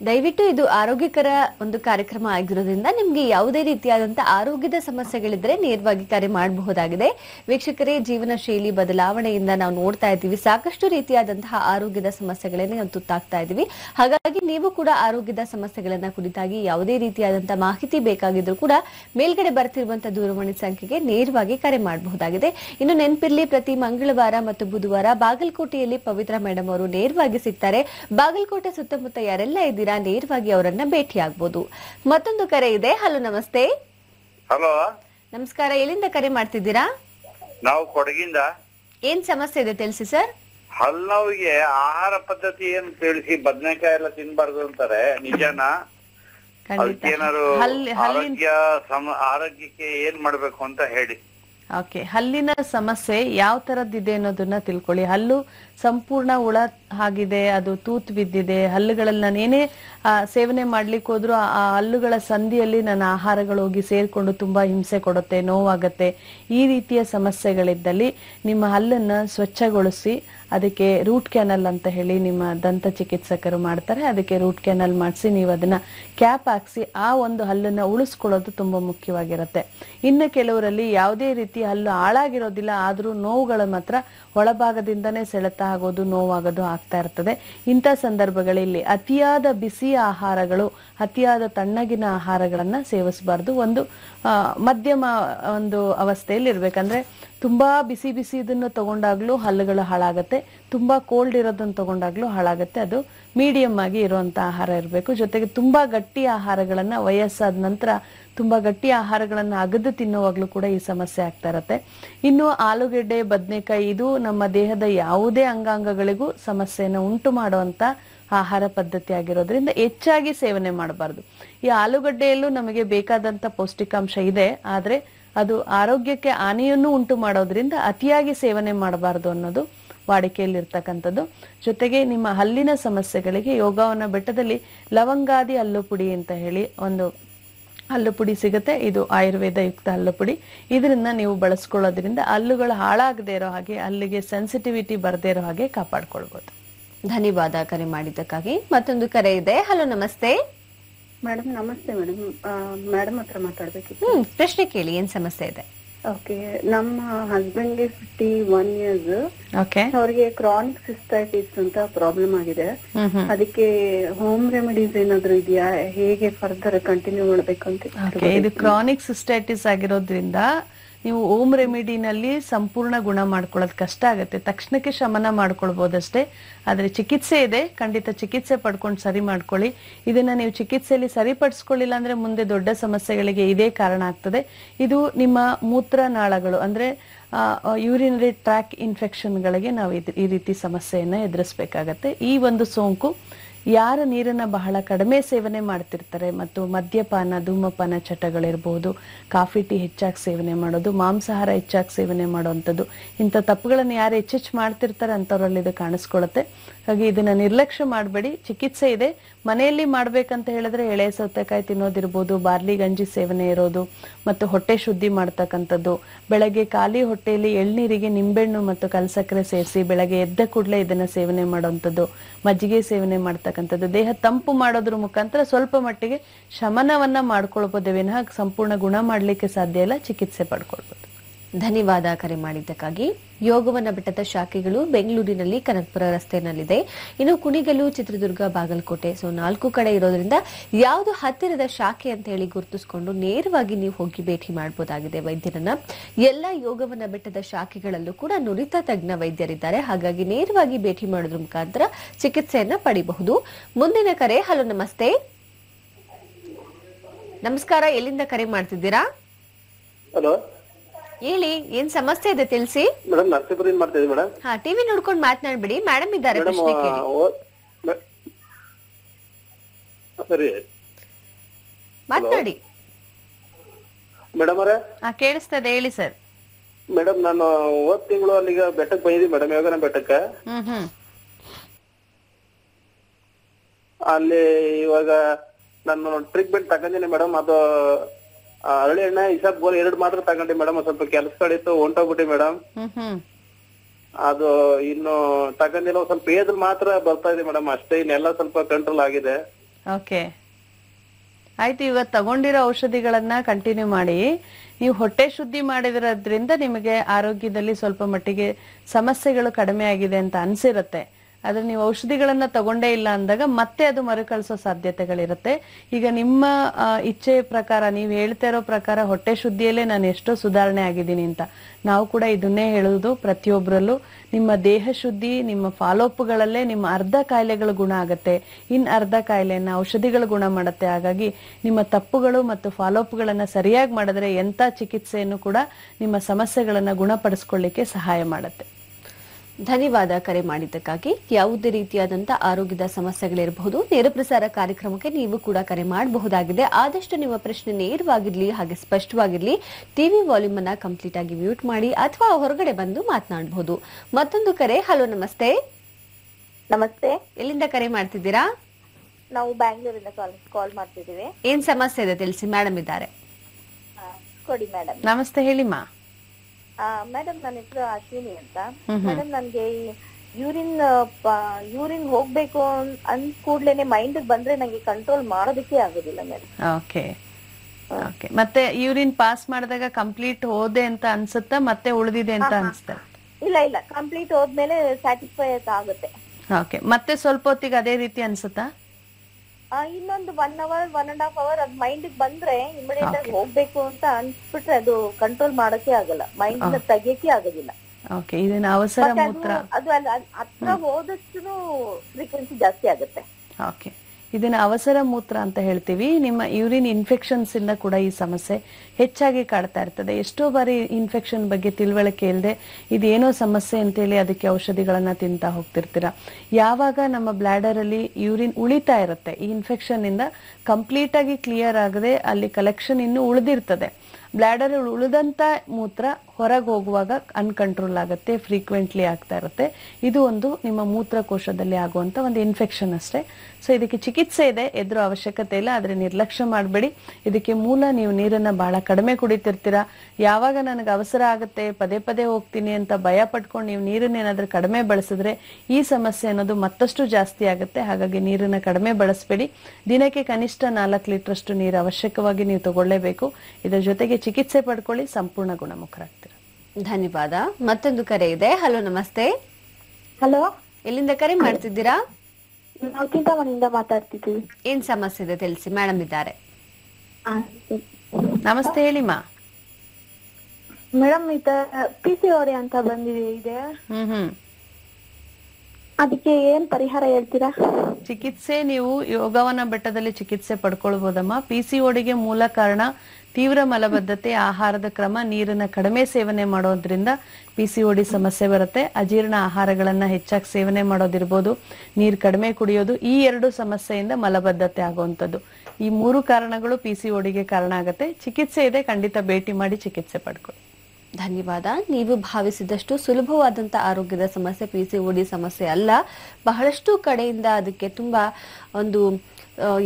ದಯವಿಟ್ಟು ಇದು ಆರೋಗ್ಯಕರ ಒಂದು ಕಾರ್ಯಕ್ರಮ ಆಗಿರೋದ್ರಿಂದ ನಿಮ್ಗೆ ಯಾವುದೇ ರೀತಿಯಾದಂತಹ ಆರೋಗ್ಯದ ಸಮಸ್ಯೆಗಳಿದ್ರೆ ನೇರವಾಗಿ ಕರೆ ಮಾಡಬಹುದಾಗಿದೆ. ವೀಕ್ಷಕರೇ, ಜೀವನ ಶೈಲಿ ಬದಲಾವಣೆಯಿಂದ ನಾವು ನೋಡ್ತಾ ಇದ್ದೀವಿ. ಸಾಕಷ್ಟು ರೀತಿಯಾದಂತಹ ಆರೋಗ್ಯದ ಸಮಸ್ಯೆಗಳನ್ನೇ ನಾವು ತುತ್ತಾಗ್ತಾ ಇದ್ದೀವಿ. ಹಾಗಾಗಿ ನೀವು ಕೂಡ ಆರೋಗ್ಯದ ಸಮಸ್ಯೆಗಳನ್ನ ಕುರಿತಾಗಿ ಯಾವುದೇ ರೀತಿಯಾದಂತಹ ಮಾಹಿತಿ ಬೇಕಾಗಿದ್ರು ಕೂಡ ಮೇಲ್ಗಡೆ ಬರ್ತಿರುವಂತಹ ದೂರವಾಣಿ ಸಂಖ್ಯೆಗೆ ನೇರವಾಗಿ ಕರೆ ಮಾಡಬಹುದಾಗಿದೆ. ಇನ್ನು ನೆನಪಿರ್ಲಿ, ಪ್ರತಿ ಮಂಗಳವಾರ ಮತ್ತು ಬುಧವಾರ ಬಾಗಲಕೋಟೆಯಲ್ಲಿ ಪವಿತ್ರ ಮೇಡಮ್ ಅವರು ನೇರವಾಗಿ ಸಿಗ್ತಾರೆ. ಬಾಗಲಕೋಟೆ ಸುತ್ತಮುತ್ತ ಯಾರೆಲ್ಲ ಇದ್ದೀರಾ ನೇರವಾಗಿ ಅವರನ್ನ ಭೇಟಿಯಾಗಬಹುದು ಮತ್ತೊಂದು ಕರೆ ಇದೆ. ಹಲೋ ನಮಸ್ತೆ. ಹಲೋ. ನಮಸ್ಕಾರ. ಎಲ್ಲಿಂದ ಕರೆ ಮಾಡ್ತಿದ್ದೀರಾ? ನಾವು ಕೊಡಗಿಂದ. ಏನ್ ಸಮಸ್ಯೆ ಇದೆ ತಿಳಿಸಿ ಸರ್? ಹಲ್ನೋವಿಗೆ ಆಹಾರ ಪದ್ಧತಿ ಏನು ತಿಳಿಸಿ ಬದನೆಕಾಯಿ ಎಲ್ಲ ತಿನ್ಬಾರ್ದು ಅಂತಾರೆ. ನಿಜನಾ? ಅದಕ್ಕೇನಾದ್ರು ಆರೋಗ್ಯ ಸಮ ಆರೋಗ್ಯಕ್ಕೆ ಏನ್ ಮಾಡ್ಬೇಕು ಅಂತ ಹೇಳಿ. ಓಕೆ, ಹಲ್ಲಿನ ಸಮಸ್ಯೆ ಯಾವ ತರದ್ದಿದೆ ಅನ್ನೋದನ್ನ ತಿಳ್ಕೊಳ್ಳಿ. ಹಲ್ಲು ಸಂಪೂರ್ಣ ಹುಳ ಆಗಿದೆ, ಅದು ತೂತ್ ಬಿದ್ದಿದೆ. ಹಲ್ಲುಗಳಲ್ಲಿ ನಾನು ಏನೇ ಸೇವನೆ ಮಾಡ್ಲಿಕ್ಕೆ ಹೋದ್ರು ಆ ಹಲ್ಲುಗಳ ಸಂಧಿಯಲ್ಲಿ ನನ್ನ ಆಹಾರಗಳು ಹೋಗಿ ಸೇರ್ಕೊಂಡು ತುಂಬಾ ಹಿಂಸೆ ಕೊಡುತ್ತೆ, ನೋವಾಗತ್ತೆ. ಈ ರೀತಿಯ ಸಮಸ್ಯೆಗಳಿದ್ದಲ್ಲಿ ನಿಮ್ಮ ಹಲ್ಲನ್ನ ಸ್ವಚ್ಛಗೊಳಿಸಿ ಅದಕ್ಕೆ ರೂಟ್ ಕ್ಯಾನಲ್ ಅಂತ ಹೇಳಿ ನಿಮ್ಮ ದಂತ ಚಿಕಿತ್ಸಕರು ಮಾಡ್ತಾರೆ. ಅದಕ್ಕೆ ರೂಟ್ ಕ್ಯಾನಲ್ ಮಾಡಿಸಿ ನೀವು ಅದನ್ನ ಕ್ಯಾಪ್ ಹಾಕ್ಸಿ ಆ ಒಂದು ಹಲ್ಲನ್ನ ಉಳಿಸ್ಕೊಳ್ಳೋದು ತುಂಬಾ ಮುಖ್ಯವಾಗಿರುತ್ತೆ. ಇನ್ನು ಕೆಲವರಲ್ಲಿ ಯಾವುದೇ ರೀತಿ ಹಲ್ಲು ಹಾಳಾಗಿರೋದಿಲ್ಲ, ಆದರೂ ನೋವುಗಳು ಮಾತ್ರ ಒಳಭಾಗದಿಂದನೇ ಸೆಳೆತ ಆಗೋದು, ನೋವಾಗೋದು ಆಗ್ತಾ ಇರ್ತದೆ. ಇಂಥ ಸಂದರ್ಭಗಳಲ್ಲಿ ಅತಿಯಾದ ಬಿಸಿ ಆಹಾರಗಳು, ಅತಿಯಾದ ತಣ್ಣಗಿನ ಆಹಾರಗಳನ್ನು ಸೇವಿಸಬಾರ್ದು. ಒಂದು ಮಧ್ಯಮ ಒಂದು ಅವಸ್ಥೆಯಲ್ಲಿ ಇರ್ಬೇಕಂದ್ರೆ ತುಂಬಾ ಬಿಸಿ ಬಿಸಿ ಇದನ್ನು ತಗೊಂಡಾಗ್ಲೂ ಹಲ್ಲುಗಳು ಹಾಳಾಗತ್ತೆ. ತುಂಬಾ ಕೋಲ್ಡ್ ಇರೋದನ್ನ ತಗೊಂಡಾಗ್ಲೂ ಹಾಳಾಗತ್ತೆ. ಅದು ಮೀಡಿಯಂ ಆಗಿ ಇರುವಂತ ಆಹಾರ ಇರಬೇಕು. ಜೊತೆಗೆ ತುಂಬಾ ಗಟ್ಟಿ ಆಹಾರಗಳನ್ನ ವಯಸ್ಸಾದ ನಂತರ ತುಂಬಾ ಗಟ್ಟಿ ಆಹಾರಗಳನ್ನ ಅಗದು ತಿನ್ನುವಾಗ್ಲೂ ಕೂಡ ಈ ಸಮಸ್ಯೆ ಆಗ್ತಾ ಇರತ್ತೆ. ಇನ್ನು ಆಲೂಗೆಡ್ಡೆ, ಬದನೆಕಾಯಿ, ಇದು ನಮ್ಮ ದೇಹದ ಯಾವುದೇ ಅಂಗಾಂಗಗಳಿಗೂ ಸಮಸ್ಯೆಯನ್ನು ಉಂಟು ಮಾಡುವಂತ ಆಹಾರ ಪದ್ಧತಿ ಆಗಿರೋದ್ರಿಂದ ಹೆಚ್ಚಾಗಿ ಸೇವನೆ ಮಾಡಬಾರ್ದು. ಈ ಆಲೂಗಡ್ಡೆಯಲ್ಲೂ ನಮಗೆ ಬೇಕಾದಂತ ಪೌಷ್ಟಿಕಾಂಶ ಇದೆ. ಆದ್ರೆ ಅದು ಆರೋಗ್ಯಕ್ಕೆ ಹಾನಿಯನ್ನು ಉಂಟು ಮಾಡೋದ್ರಿಂದ ಅತಿಯಾಗಿ ಸೇವನೆ ಮಾಡಬಾರದು ಅನ್ನೋದು ವಾಡಿಕೆಯಲ್ಲಿ ಇರ್ತಕ್ಕಂಥದ್ದು ಜೊತೆಗೆ ನಿಮ್ಮ ಹಲ್ಲಿನ ಸಮಸ್ಯೆಗಳಿಗೆ ಯೋಗವನ ಬೆಟ್ಟದಲ್ಲಿ ಲವಂಗಾದಿ ಹಲ್ಲು ಪುಡಿ ಅಂತ ಹೇಳಿ ಒಂದು ಹಲ್ಲು ಪುಡಿ ಸಿಗುತ್ತೆ. ಇದು ಆಯುರ್ವೇದ ಯುಕ್ತ ಹಲ್ಲು ಪುಡಿ ಇದರಿಂದ ನೀವು ಬಳಸ್ಕೊಳ್ಳೋದ್ರಿಂದ ಹಲ್ಲುಗಳು ಹಾಳಾಗದೇ ಇರೋ ಹಾಗೆ ಅಲ್ಲಿಗೆ ಸೆನ್ಸಿಟಿವಿಟಿ ಬರದೇ ಇರೋ ಹಾಗೆ ಕಾಪಾಡ್ಕೊಳ್ಬೋದು. ಧನ್ಯವಾದ ಕರೆ ಮಾಡಿದ್ದಕ್ಕಾಗಿ. ಮತ್ತೊಂದು ಕರೆ ಇದೆ. ಹಲೋ ನಮಸ್ತೆ. ಮೇಡಮ್ ನಮಸ್ತೆ ಮೇಡಮ್. ಮೇಡಮ್ ಹತ್ರ ಮಾತಾಡ್ಬೇಕಿತ್ತು. ಹ್ಮ್ ಪ್ರಶ್ನೆ ಕೇಳಿ ಏನ್ ಸಮಸ್ಯೆ ಇದೆ? ಓಕೆ ನಮ್ಮ ಹಸ್ಬೆಂಡ್ಗೆ ಫಿಫ್ಟಿ ಒನ್ ಇಯರ್ಸ್. ಓಕೆ. ಅವ್ರಿಗೆ ಕ್ರಾನಿಕ್ ಸಿಸ್ಟೈಟಿಸ್ ಅಂತ ಪ್ರಾಬ್ಲಮ್ ಆಗಿದೆ. ಅದಕ್ಕೆ ಹೋಮ್ ರೆಮಿಡೀಸ್ ಏನಾದ್ರು ಇದೆಯಾ? ಹೇಗೆ ಫರ್ದರ್ ಕಂಟಿನ್ಯೂ ಮಾಡ್ಬೇಕು ಅಂತ ಓಕೆ ಇದು ಕ್ರಾನಿಕ್ ಸಿಸ್ಟೈಟಿಸ್ ಆಗಿರೋದ್ರಿಂದ ನೀವು ಓಮ್ ರೆಮಿಡಿನಲ್ಲಿ ಸಂಪೂರ್ಣ ಗುಣ ಮಾಡ್ಕೊಳ್ಳೋದು ಕಷ್ಟ ಆಗುತ್ತೆ. ತಕ್ಷಣಕ್ಕೆ ಶಮನ ಮಾಡ್ಕೊಳ್ಬೋದಷ್ಟೇ. ಆದರೆ ಚಿಕಿತ್ಸೆ ಇದೆ. ಖಂಡಿತ ಚಿಕಿತ್ಸೆ ಪಡ್ಕೊಂಡು ಸರಿ ಮಾಡ್ಕೊಳ್ಳಿ. ಇದನ್ನ ನೀವು ಚಿಕಿತ್ಸೆಯಲ್ಲಿ ಸರಿಪಡಿಸ್ಕೊಳ್ಳಿಲ್ಲ ಅಂದರೆ ಮುಂದೆ ದೊಡ್ಡ ಸಮಸ್ಯೆಗಳಿಗೆ ಇದೇ ಕಾರಣ ಆಗ್ತದೆ. ಇದು ನಿಮ್ಮ ಮೂತ್ರನಾಳಗಳು ಅಂದ್ರೆ ಯೂರಿನರಿ ಟ್ರ್ಯಾಕ್ ಇನ್ಫೆಕ್ಷನ್ಗಳಿಗೆ ನಾವು ಈ ರೀತಿ ಸಮಸ್ಯೆಯನ್ನು ಎದುರಿಸಬೇಕಾಗತ್ತೆ. ಈ ಒಂದು ಸೋಂಕು ಯಾರ ನೀರನ್ನ ಬಹಳ ಕಡಿಮೆ ಸೇವನೆ ಮಾಡ್ತಿರ್ತಾರೆ ಮತ್ತು ಮದ್ಯಪಾನ, ಧೂಮಪಾನ ಚಟಗಳಿರ್ಬಹುದು ಕಾಫಿ, ಟೀ ಹೆಚ್ಚಾಗಿ ಸೇವನೆ ಮಾಡೋದು, ಮಾಂಸಾಹಾರ ಹೆಚ್ಚಾಗಿ ಸೇವನೆ ಮಾಡುವಂಥದ್ದು, ಇಂಥ ತಪ್ಪುಗಳನ್ನು ಯಾರು ಹೆಚ್ಚೆಚ್ಚು ಮಾಡ್ತಿರ್ತಾರೆ ಅಂಥವ್ರಲ್ಲಿ ಇದು ಕಾಣಿಸ್ಕೊಳ್ಳುತ್ತೆ. ಹಾಗೆ ಇದನ್ನ ನಿರ್ಲಕ್ಷ್ಯ ಮಾಡಬೇಡಿ. ಚಿಕಿತ್ಸೆ ಇದೆ. ಮನೆಯಲ್ಲಿ ಮಾಡ್ಬೇಕಂತ ಹೇಳಿದ್ರೆ ಎಳೆ ಸೌತೆಕಾಯಿ ತಿನ್ನೋದಿರ್ಬೋದು, ಬಾರ್ಲಿ ಗಂಜಿ ಸೇವನೆ ಇರೋದು, ಮತ್ತು ಹೊಟ್ಟೆ ಶುದ್ಧಿ ಮಾಡ್ತಕ್ಕಂಥದ್ದು. ಬೆಳಗ್ಗೆ ಖಾಲಿ ಹೊಟ್ಟೆಯಲ್ಲಿ ಎಳ್ನೀರಿಗೆ ನಿಂಬೆಹಣ್ಣು ಮತ್ತು ಕಲ್ಸಕ್ಕರೆ ಸೇರಿಸಿ ಬೆಳಗ್ಗೆ ಎದ್ದ ಕೂಡಲೇ ಇದನ್ನ ಸೇವನೆ ಮಾಡುವಂಥದ್ದು, ಮಜ್ಜಿಗೆ ಸೇವನೆ ಮಾಡ್ತಕ್ಕಂಥದ್ದು. ದೇಹ ತಂಪು ಮಾಡೋದ್ರ ಮುಖಾಂತರ ಸ್ವಲ್ಪ ಮಟ್ಟಿಗೆ ಶಮನವನ್ನ ಮಾಡ್ಕೊಳ್ಬೋದೇ ವಿನಃ ಸಂಪೂರ್ಣ ಗುಣ ಮಾಡ್ಲಿಕ್ಕೆ ಸಾಧ್ಯ ಇಲ್ಲ, ಚಿಕಿತ್ಸೆ ಪಡ್ಕೊಳ್ಬೋದು. ಧನ್ಯವಾದ ಕರೆ ಮಾಡಿದ್ದಕ್ಕಾಗಿ ಯೋಗವನ ಬೆಟ್ಟದ ಶಾಖೆಗಳು ಬೆಂಗಳೂರಿನಲ್ಲಿ ಕನಕಪುರ ರಸ್ತೆಯಲ್ಲಿದೆ. ಇನ್ನು ಕುಣಿಗಲು ಚಿತ್ರದುರ್ಗ, ಬಾಗಲಕೋಟೆ ಸೊ ನಾಲ್ಕು ಕಡೆ ಇರೋದ್ರಿಂದ ಯಾವುದು ಹತ್ತಿರದ ಶಾಖೆ ಅಂತ ಹೇಳಿ ಗುರುತಿಸಿಕೊಂಡು ನೇರವಾಗಿ ನೀವು ಹೋಗಿ ಭೇಟಿ ಮಾಡಬಹುದಾಗಿದೆ ವೈದ್ಯರನ್ನ. ಎಲ್ಲ ಯೋಗವನ್ನ ಬೆಟ್ಟದ ಶಾಖೆಗಳಲ್ಲೂ ಕೂಡ ನುರಿತ ತಜ್ಞ ವೈದ್ಯರಿದ್ದಾರೆ. ಹಾಗಾಗಿ ನೇರವಾಗಿ ಭೇಟಿ ಮಾಡೋದ್ರ ಮುಖಾಂತರ ಚಿಕಿತ್ಸೆಯನ್ನ ಪಡಿಬಹುದು. ಮುಂದಿನ ಕರೆ, ಹಲೋ, ನಮಸ್ತೆ. ನಮಸ್ಕಾರ, ಎಲ್ಲಿಂದ ಕರೆ ಮಾಡ್ತಿದ್ದೀರಾ? ಹಲೋ. ಹೇಳಿ ಏನ್ ಸಮಸ್ಯೆ ಇದೆ ತಿಳಿಸಿ? ಮೇಡಮ್ ನರಸೀಪುರದಿಂದ ಮಾಡ್ತಾ ಇದ್ದೀವಿ ಮೇಡಮ್? ಹಾ ಟಿವಿ ನೋಡ್ಕೊಂಡು ಮಾತನಾಡ್ಬಿಡಿ. ಮೇಡಮ್ ಇದ್ದಾರೆ ಮೇಡಮ್ ಪ್ರಶ್ನೆ ಕೇಳಿ. ಸರಿ. ಮಾತನಾಡಿ. ಮೇಡಮ್ ಅವರೇ? ಹಾ ಕೇಳಿಸ್ತದೆ ಹೇಳಿ ಸರ್. ಮೇಡಮ್ ನಾನು ಹೋದ ತಿಂಗಳು ಅಲ್ಲಿಗ ಬೆಟ್ಟಕ್ಕೆ ಬಂದಿದ್ದೀನಿ ಮೇಡಮ್ ಯೋಗನ ಬೆಟ್ಟಕ್ಕೆ? ಹ್ಮ್ ಹ್ಮ್. ಅಲ್ಲಿ ಇವಾಗ ನಾನು ಟ್ರೀಟ್ಮೆಂಟ್ ತಗೊಂಡಿನಿ ಮೇಡಮ್ ಅದು ಆ, ಅಣ್ಣ ಇಸಾಬ್ ಗೋಲ್ ಎರಡು ಮಾತ್ರ ತಗೊಂಡಿ ಮೇಡಮ್. ಸ್ವಲ್ಪ ಕೆಲ್ಸಗಳಿತ್ತು ಹೊಂಟೋಗ್ಬಿಟ್ಟಿ ಮೇಡಮ್. ಅದು ಇನ್ನು ತಗೊಂಡಿಲ್ಲ ಸ್ವಲ್ಪ ಏಜ್ ಮಾತ್ರ ಬರ್ತಾ ಇದೆ ಮೇಡಮ್. ಅಷ್ಟೇ ಇನ್ನೆಲ್ಲ ಸ್ವಲ್ಪ ಕಂಟ್ರೋಲ್ ಆಗಿದೆ. ಓಕೆ. ಆಯ್ತು ಇವಾಗ ತಗೊಂಡಿರೋ ಔಷಧಿಗಳನ್ನ ಕಂಟಿನ್ಯೂ ಮಾಡಿ. ನೀವು ಹೊಟ್ಟೆ ಶುದ್ಧಿ ಮಾಡಿದ್ರದ್ರಿಂದ ನಿಮಗೆ ಆರೋಗ್ಯದಲ್ಲಿ ಸ್ವಲ್ಪ ಮಟ್ಟಿಗೆ ಸಮಸ್ಯೆಗಳು ಕಡಿಮೆ ಆಗಿದೆ ಅಂತ ಅನ್ಸಿರುತ್ತೆ. ಆದ್ರೆ ನೀವು ಔಷಧಿಗಳನ್ನ ತಗೊಂಡೇ ಇಲ್ಲ ಅಂದಾಗ ಮತ್ತೆ ಅದು ಮರುಕಳಿಸೋ ಸಾಧ್ಯತೆಗಳಿರುತ್ತೆ. ಈಗ ನಿಮ್ಮ ಇಚ್ಛೆ ಪ್ರಕಾರ, ನೀವು ಹೇಳ್ತಾ ಇರೋ ಪ್ರಕಾರ ಹೊಟ್ಟೆ ಶುದ್ಧಿಯಲ್ಲೇ ನಾನು ಎಷ್ಟೋ ಸುಧಾರಣೆ ಆಗಿದ್ದೀನಿ ಅಂತ. ನಾವು ಕೂಡ ಇದನ್ನೇ ಹೇಳುವುದು ಪ್ರತಿಯೊಬ್ಬರಲ್ಲೂ ನಿಮ್ಮ ದೇಹ ಶುದ್ಧಿ, ನಿಮ್ಮ ಫಾಲೋಪ್ಗಳಲ್ಲೇ ನಿಮ್ಮ ಅರ್ಧ ಕಾಯಿಲೆಗಳು ಗುಣ ಆಗುತ್ತೆ. ಇನ್ ಅರ್ಧ ಕಾಯಿಲೆಯನ್ನ ಔಷಧಿಗಳು ಗುಣ ಮಾಡುತ್ತೆ. ಹಾಗಾಗಿ ನಿಮ್ಮ ತಪ್ಪುಗಳು ಮತ್ತು ಫಾಲೋಪ್ಗಳನ್ನ ಸರಿಯಾಗಿ ಮಾಡಿದ್ರೆ ಎಂಥ ಚಿಕಿತ್ಸೆಯನ್ನು ಕೂಡ ನಿಮ್ಮ ಸಮಸ್ಯೆಗಳನ್ನು ಗುಣಪಡಿಸ್ಕೊಳ್ಳಿಕ್ಕೆ ಸಹಾಯ ಮಾಡುತ್ತೆ. ಧನ್ಯವಾದ ಕರೆ ಮಾಡಿದ್ದಕ್ಕಾಗಿ. ಯಾವುದೇ ರೀತಿಯಾದಂತಹ ಆರೋಗ್ಯದ ಸಮಸ್ಯೆಗಳಿರಬಹುದು ನೇರ ಪ್ರಸಾರ ಕಾರ್ಯಕ್ರಮಕ್ಕೆ ನೀವು ಕೂಡ ಕರೆ ಮಾಡಬಹುದಾಗಿದೆ. ಆದಷ್ಟು ನಿಮ್ಮ ಪ್ರಶ್ನೆ ನೇರವಾಗಿರಲಿ ಹಾಗೆ ಸ್ಪಷ್ಟವಾಗಿರಲಿ ಟಿವಿ ವಾಲ್ಯೂಮ್ ಅನ್ನ ಕಂಪ್ಲೀಟ್ ಆಗಿ ಮ್ಯೂಟ್ ಮಾಡಿ ಅಥವಾ ಹೊರಗಡೆ ಬಂದು ಮಾತನಾಡಬಹುದು ಮತ್ತೊಂದು ಕರೆ ಹಲೋ ನಮಸ್ತೆ. ನಮಸ್ತೆ. ಎಲ್ಲಿಂದ ಕರೆ ಮಾಡ್ತಿದ್ದೀರಾ? ನಾವು ಬ್ಯಾಂಗ್ಳೂರಿಂದ ಕಾಲ್ ಕಾಲ್ ಮಾಡ್ತಿದ್ದೀವಿ. ಏನ್ ಸಮಸ್ಯೆ ಇದೆ ತಿಳಿಸಿ. ಮೇಡಮ್ ಇದ್ದಾರೆ. ಕೊಡಿ ಮೇಡಮ್ ನಮಸ್ತೆ ಹೇಳಿಮಾ ಮೇಡಮ್ ನನ್ನ ಹೆಸರು ಅಶ್ವಿನಿ ಅಂತ. ಮೇಡಮ್ ನನ್ಗೆ ಯೂರಿನ್ ಯೂರಿನ್ ಹೋಗ್ಬೇಕು ಅನ್- ಅಂದ್ ಕೂಡ್ಲೇನೆ ಮೈಂಡ್ ಬಂದ್ರೆ ನಂಗೆ ಕಂಟ್ರೋಲ್ ಮಾಡೋದಕ್ಕೆ ಆಗೋದಿಲ್ಲ ಮೇಡಮ್ ಓಕೆ ಓಕೆ ಮತ್ತೆ ಯೂರಿನ್ ಪಾಸ್ ಮಾಡಿದಾಗ ಕಂಪ್ಲೀಟ್ ಹೋದೆ ಅಂತ ಅನ್ಸುತ್ತಾ ಮತ್ತೆ ಉಳಿದಿದೆ ಅಂತ ಅನ್ಸುತ್ತೆ? ಇಲ್ಲ ಇಲ್ಲ. ಕಂಪ್ಲೀಟ್ ಹೋದ್ಮೇಲೆ ಸ್ಯಾಟಿಸ್ಫೈ ಆಗುತ್ತೆ. ಓಕೆ ಮತ್ತೆ ಸ್ವಲ್ಪ ಹೊತ್ತಿಗೆ ಅದೇ ರೀತಿ ಅನ್ಸುತ್ತಾ? ಇನ್ನೊಂದು one hour one and half hour ಅದ್ ಮೈಂಡ್ ಬಂದ್ರೆ ಇಮಿಡಿಯೇಟ್ ಆಗಿ ಹೋಗ್ಬೇಕು ಅಂತ ಅನ್ಸ್ಬಿಟ್ರೆ ಅದು ಕಂಟ್ರೋಲ್ ಮಾಡಕ್ಕೆ ಆಗಲ್ಲ. ಮೈಂಡ್ ತೆಗಿಯಕ್ಕೆ ಆಗೋದಿಲ್ಲ. ಓಕೆ ಇದನ್ನ ಅವಸರ ಮೂತ್ರ? ಅದು ಅಲ್ಲ ಹತ್ರ ಹೋದಷ್ಟು ಫ್ರೀಕ್ವೆನ್ಸಿ ಜಾಸ್ತಿ ಆಗುತ್ತೆ. ಓಕೆ ಇದನ್ನ ಅವಸರ ಮೂತ್ರ ಅಂತ ಹೇಳ್ತೀವಿ. ನಿಮ್ಮ ಯೂರಿನ್ ಇನ್ಫೆಕ್ಷನ್ಸ್ ಇಂದ ಕೂಡ ಈ ಸಮಸ್ಯೆ ಹೆಚ್ಚಾಗಿ ಕಾಡ್ತಾ ಇರ್ತದೆ. ಎಷ್ಟೋ ಬಾರಿ ಇನ್ಫೆಕ್ಷನ್ ಬಗ್ಗೆ ತಿಳುವಳಿಕೆ ಇಲ್ಲದೆ ಇದೇನೋ ಸಮಸ್ಯೆ ಅಂತೇಳಿ ಅದಕ್ಕೆ ಔಷಧಿಗಳನ್ನ ತಿಂತಾ ಹೋಗ್ತಿರ್ತೀರ. ಯಾವಾಗ ನಮ್ಮ ಬ್ಲಾಡರ್ ಅಲ್ಲಿ ಯೂರಿನ್ ಉಳಿತಾ ಇರುತ್ತೆ, ಈ ಇನ್ಫೆಕ್ಷನ್ ಇಂದ ಕಂಪ್ಲೀಟ್ ಆಗಿ ಕ್ಲಿಯರ್ ಆಗದೆ ಅಲ್ಲಿ ಕಲೆಕ್ಷನ್ ಇನ್ನೂ ಉಳಿದಿರ್ತದೆ. ಬ್ಲ್ಯಾಡರ್ ಉಳಿದಂತ ಮೂತ್ರ ಹೊರಗೆ ಹೋಗುವಾಗ ಅನ್ಕಂಟ್ರೋಲ್ ಆಗುತ್ತೆ ಫ್ರೀಕ್ವೆಂಟ್ಲಿ ಆಗ್ತಾ ಇರುತ್ತೆ. ಇದು ಒಂದು ನಿಮ್ಮ ಮೂತ್ರಕೋಶದಲ್ಲಿ ಆಗುವಂತ ಒಂದು ಇನ್ಫೆಕ್ಷನ್ ಅಷ್ಟೇ. ಸೊ ಇದಕ್ಕೆ ಚಿಕಿತ್ಸೆ ಇದೆ, ಎದುರು ಅವಶ್ಯಕತೆ ಇಲ್ಲ, ಆದ್ರೆ ನಿರ್ಲಕ್ಷ್ಯ ಮಾಡಬೇಡಿ. ಇದಕ್ಕೆ ಮೂಲ ನೀವು ನೀರನ್ನ ಬಹಳ ಕಡಿಮೆ ಕುಡಿತಿರ್ತೀರಾ. ಯಾವಾಗ ನನಗೆ ಅವಸರ ಆಗುತ್ತೆ, ಪದೇ ಪದೇ ಹೋಗ್ತೀನಿ ಅಂತ ಭಯ ಪಟ್ಕೊಂಡು ನೀವು ನೀರನ್ನ ಏನಾದ್ರೂ ಕಡಿಮೆ ಬಳಸಿದ್ರೆ ಈ ಸಮಸ್ಯೆ ಅನ್ನೋದು ಮತ್ತಷ್ಟು ಜಾಸ್ತಿ ಆಗುತ್ತೆ. ಹಾಗಾಗಿ ನೀರನ್ನ ಕಡಿಮೆ ಬಳಸಬೇಡಿ. ದಿನಕ್ಕೆ ಕನಿಷ್ಠ ನಾಲ್ಕು ಲೀಟರ್ ಅಷ್ಟು ನೀರು ಅವಶ್ಯಕವಾಗಿ ನೀವು ತಗೊಳ್ಳೇಬೇಕು. ಇದರ ಜೊತೆಗೆ ಚಿಕಿತ್ಸೆ ಪಡ್ಕೊಳ್ಳಿ, ಸಂಪೂರ್ಣ ಗುಣಮುಖರಾಗ್ತೀರಾ ಧನ್ಯವಾದ. ಮತ್ತೊಂದು ಕರೆ ಇದೆ. ಹಲೋ ನಮಸ್ತೆ. ಹಲೋ. ಎಲ್ಲಿಂದ ಕರೆ ಮಾಡ್ತಿದ್ದೀರಾ? ನಾವು ಚಿಂತಾಮಣಿಯಿಂದ ಮಾತಾಡ್ತಿದ್ದೀವಿ. ಏನ್ ಸಮಸ್ಯೆ ಇದೆ ತಿಳಿಸಿ. ಮೇಡಮ್ ಇದ್ದಾರೆ. ನಮಸ್ತೆ ಹೇಳಿಮ್ಮ. ಮೇಡಮ್ ತರ ಪಿ ಸಿ ಅಂತ ಬಂದಿದೆ ಇದೆ. ಹ್ಮ್ ಹ್ಮ್. ಅದಕ್ಕೆ ಏನ್ ಪರಿಹಾರ ಹೇಳ್ತೀರಾ? ಚಿಕಿತ್ಸೆ ನೀವು ಯೋಗವನ ಬೆಟ್ಟದಲ್ಲಿ ಚಿಕಿತ್ಸೆ ಪಡ್ಕೊಳ್ಬಹುದಮ್ಮ ಪಿ ಸಿ ಓಡಿಗೆ ಮೂಲ ಕಾರಣ ತೀವ್ರ ಮಲಬದ್ಧತೆ, ಆಹಾರದ ಕ್ರಮ ನೀರನ್ನ ಕಡಿಮೆ ಸೇವನೆ ಮಾಡೋದ್ರಿಂದ ಪಿ ಸಿ ಓಡಿ ಸಮಸ್ಯೆ ಬರುತ್ತೆ. ಅಜೀರ್ಣ ಆಹಾರಗಳನ್ನ ಹೆಚ್ಚಾಗಿ ಸೇವನೆ ಮಾಡೋದಿರ್ಬೋದು. ನೀರು ಕಡಿಮೆ ಕುಡಿಯೋದು ಈ ಎರಡು ಸಮಸ್ಯೆಯಿಂದ ಮಲಬದ್ಧತೆ ಆಗುವಂಥದ್ದು. ಈ ಮೂರು ಕಾರಣಗಳು ಪಿ ಸಿ ಓಡಿಗೆ ಕಾರಣ ಆಗುತ್ತೆ. ಚಿಕಿತ್ಸೆ ಇದೆ, ಖಂಡಿತ ಭೇಟಿ ಮಾಡಿ ಚಿಕಿತ್ಸೆ ಪಡ್ಕೊಳ್ಳಿ. ಧನ್ಯವಾದ. ನೀವು ಭಾವಿಸಿದಷ್ಟು ಸುಲಭವಾದಂತ ಆರೋಗ್ಯದ ಸಮಸ್ಯೆ ಪಿ ಸಿ ಓಡಿ ಸಮಸ್ಯೆ ಅಲ್ಲ. ಬಹಳಷ್ಟು ಕಡೆಯಿಂದ ಅದಕ್ಕೆ ತುಂಬಾ ಒಂದು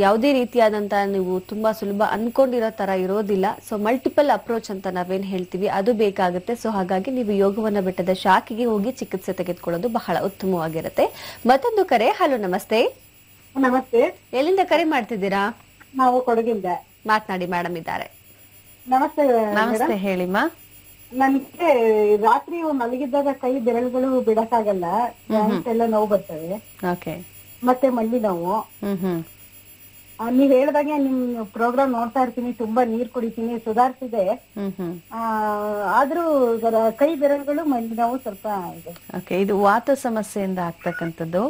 ಯಾವುದೇ ರೀತಿಯಾದಂತ ನೀವು ತುಂಬಾ ಸುಲಭ ಅನ್ಕೊಂಡಿರೋ ತರ ಇರೋದಿಲ್ಲ. ಸೊ ಮಲ್ಟಿಪಲ್ ಅಪ್ರೋಚ್ ಅಂತ ನಾವೇನ್ ಹೇಳ್ತೀವಿ ಅದು ಬೇಕಾಗುತ್ತೆ. ಸೊ ಹಾಗಾಗಿ ನೀವು ಯೋಗವನ್ನ ಬೆಟ್ಟದ ಶಾಖೆಗೆ ಹೋಗಿ ಚಿಕಿತ್ಸೆ ತೆಗೆದುಕೊಳ್ಳೋದು ಬಹಳ ಉತ್ತಮವಾಗಿರುತ್ತೆ. ಮತ್ತೊಂದು ಕರೆ ಹಲೋ ನಮಸ್ತೆ. ನಮಸ್ತೆ. ಎಲ್ಲಿಂದ ಕರೆ ಮಾಡ್ತಿದ್ದೀರಾ? ನಾವು ಕೊಡಗಿಂದ. ಮಾತನಾಡಿ ಮೇಡಮ್ ಇದ್ದಾರೆ. ನಮಸ್ತೆ ನಮಸ್ತೆ ಹೇಳಿಮಾ ನನ್ಗೆ ರಾತ್ರಿ ಮಲಗಿದ್ದಾಗ ಕೈ ಬೆರಳುಗಳು ಬಿಡಕ್ಕಾಗಲ್ಲ ಎಲ್ಲ ನೋವು ಬರ್ತವೆ. ಮತ್ತೆ ಮಂಡಿ ನೋವು. ನೀವ್ ಹೇಳ್ದಾಗೆ ನಿಮ್ ಪ್ರೋಗ್ರಾಮ್ ನೋಡ್ತಾ ಇರ್ತೀನಿ ತುಂಬಾ ನೀರ್ ಕುಡಿತೀನಿ ಸುಧಾರಿಸಿದೆ. ಆದ್ರೂ ಕೈ ಬೆರಳುಗಳು ನೋವು ಸ್ವಲ್ಪ ಇದೆ. ಓಕೆ ಇದು ವಾತ ಸಮಸ್ಯೆಯಿಂದ ಆಗ್ತಕ್ಕಂಥದ್ದು.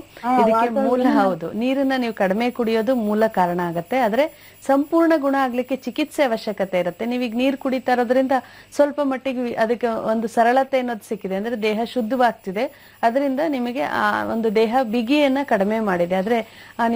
ಇದಕ್ಕೆ ಮೂಲ ಹೌದು. ನೀರನ್ನ ನೀವು ಕಡಿಮೆ ಕುಡಿಯೋದು ಮೂಲ ಕಾರಣ ಆಗತ್ತೆ. ಆದ್ರೆ ಸಂಪೂರ್ಣ ಗುಣ ಆಗ್ಲಿಕ್ಕೆ ಚಿಕಿತ್ಸೆ ಅವಶ್ಯಕತೆ ಇರುತ್ತೆ. ನೀವೀಗ ನೀರ್ ಕುಡಿತಾ ಇರೋದ್ರಿಂದ ಸ್ವಲ್ಪ ಮಟ್ಟಿಗೆ ಅದಕ್ಕೆ ಒಂದು ಸರಳತೆ ಅನ್ನೋದು ಸಿಕ್ಕಿದೆ. ಅಂದ್ರೆ ದೇಹ ಶುದ್ಧವಾಗ್ತಿದೆ. ಅದರಿಂದ ನಿಮಗೆ ಆ ಒಂದು ದೇಹ ಬಿಗಿಯನ್ನ ಕಡಿಮೆ ಮಾಡಿದೆ. ಆದ್ರೆ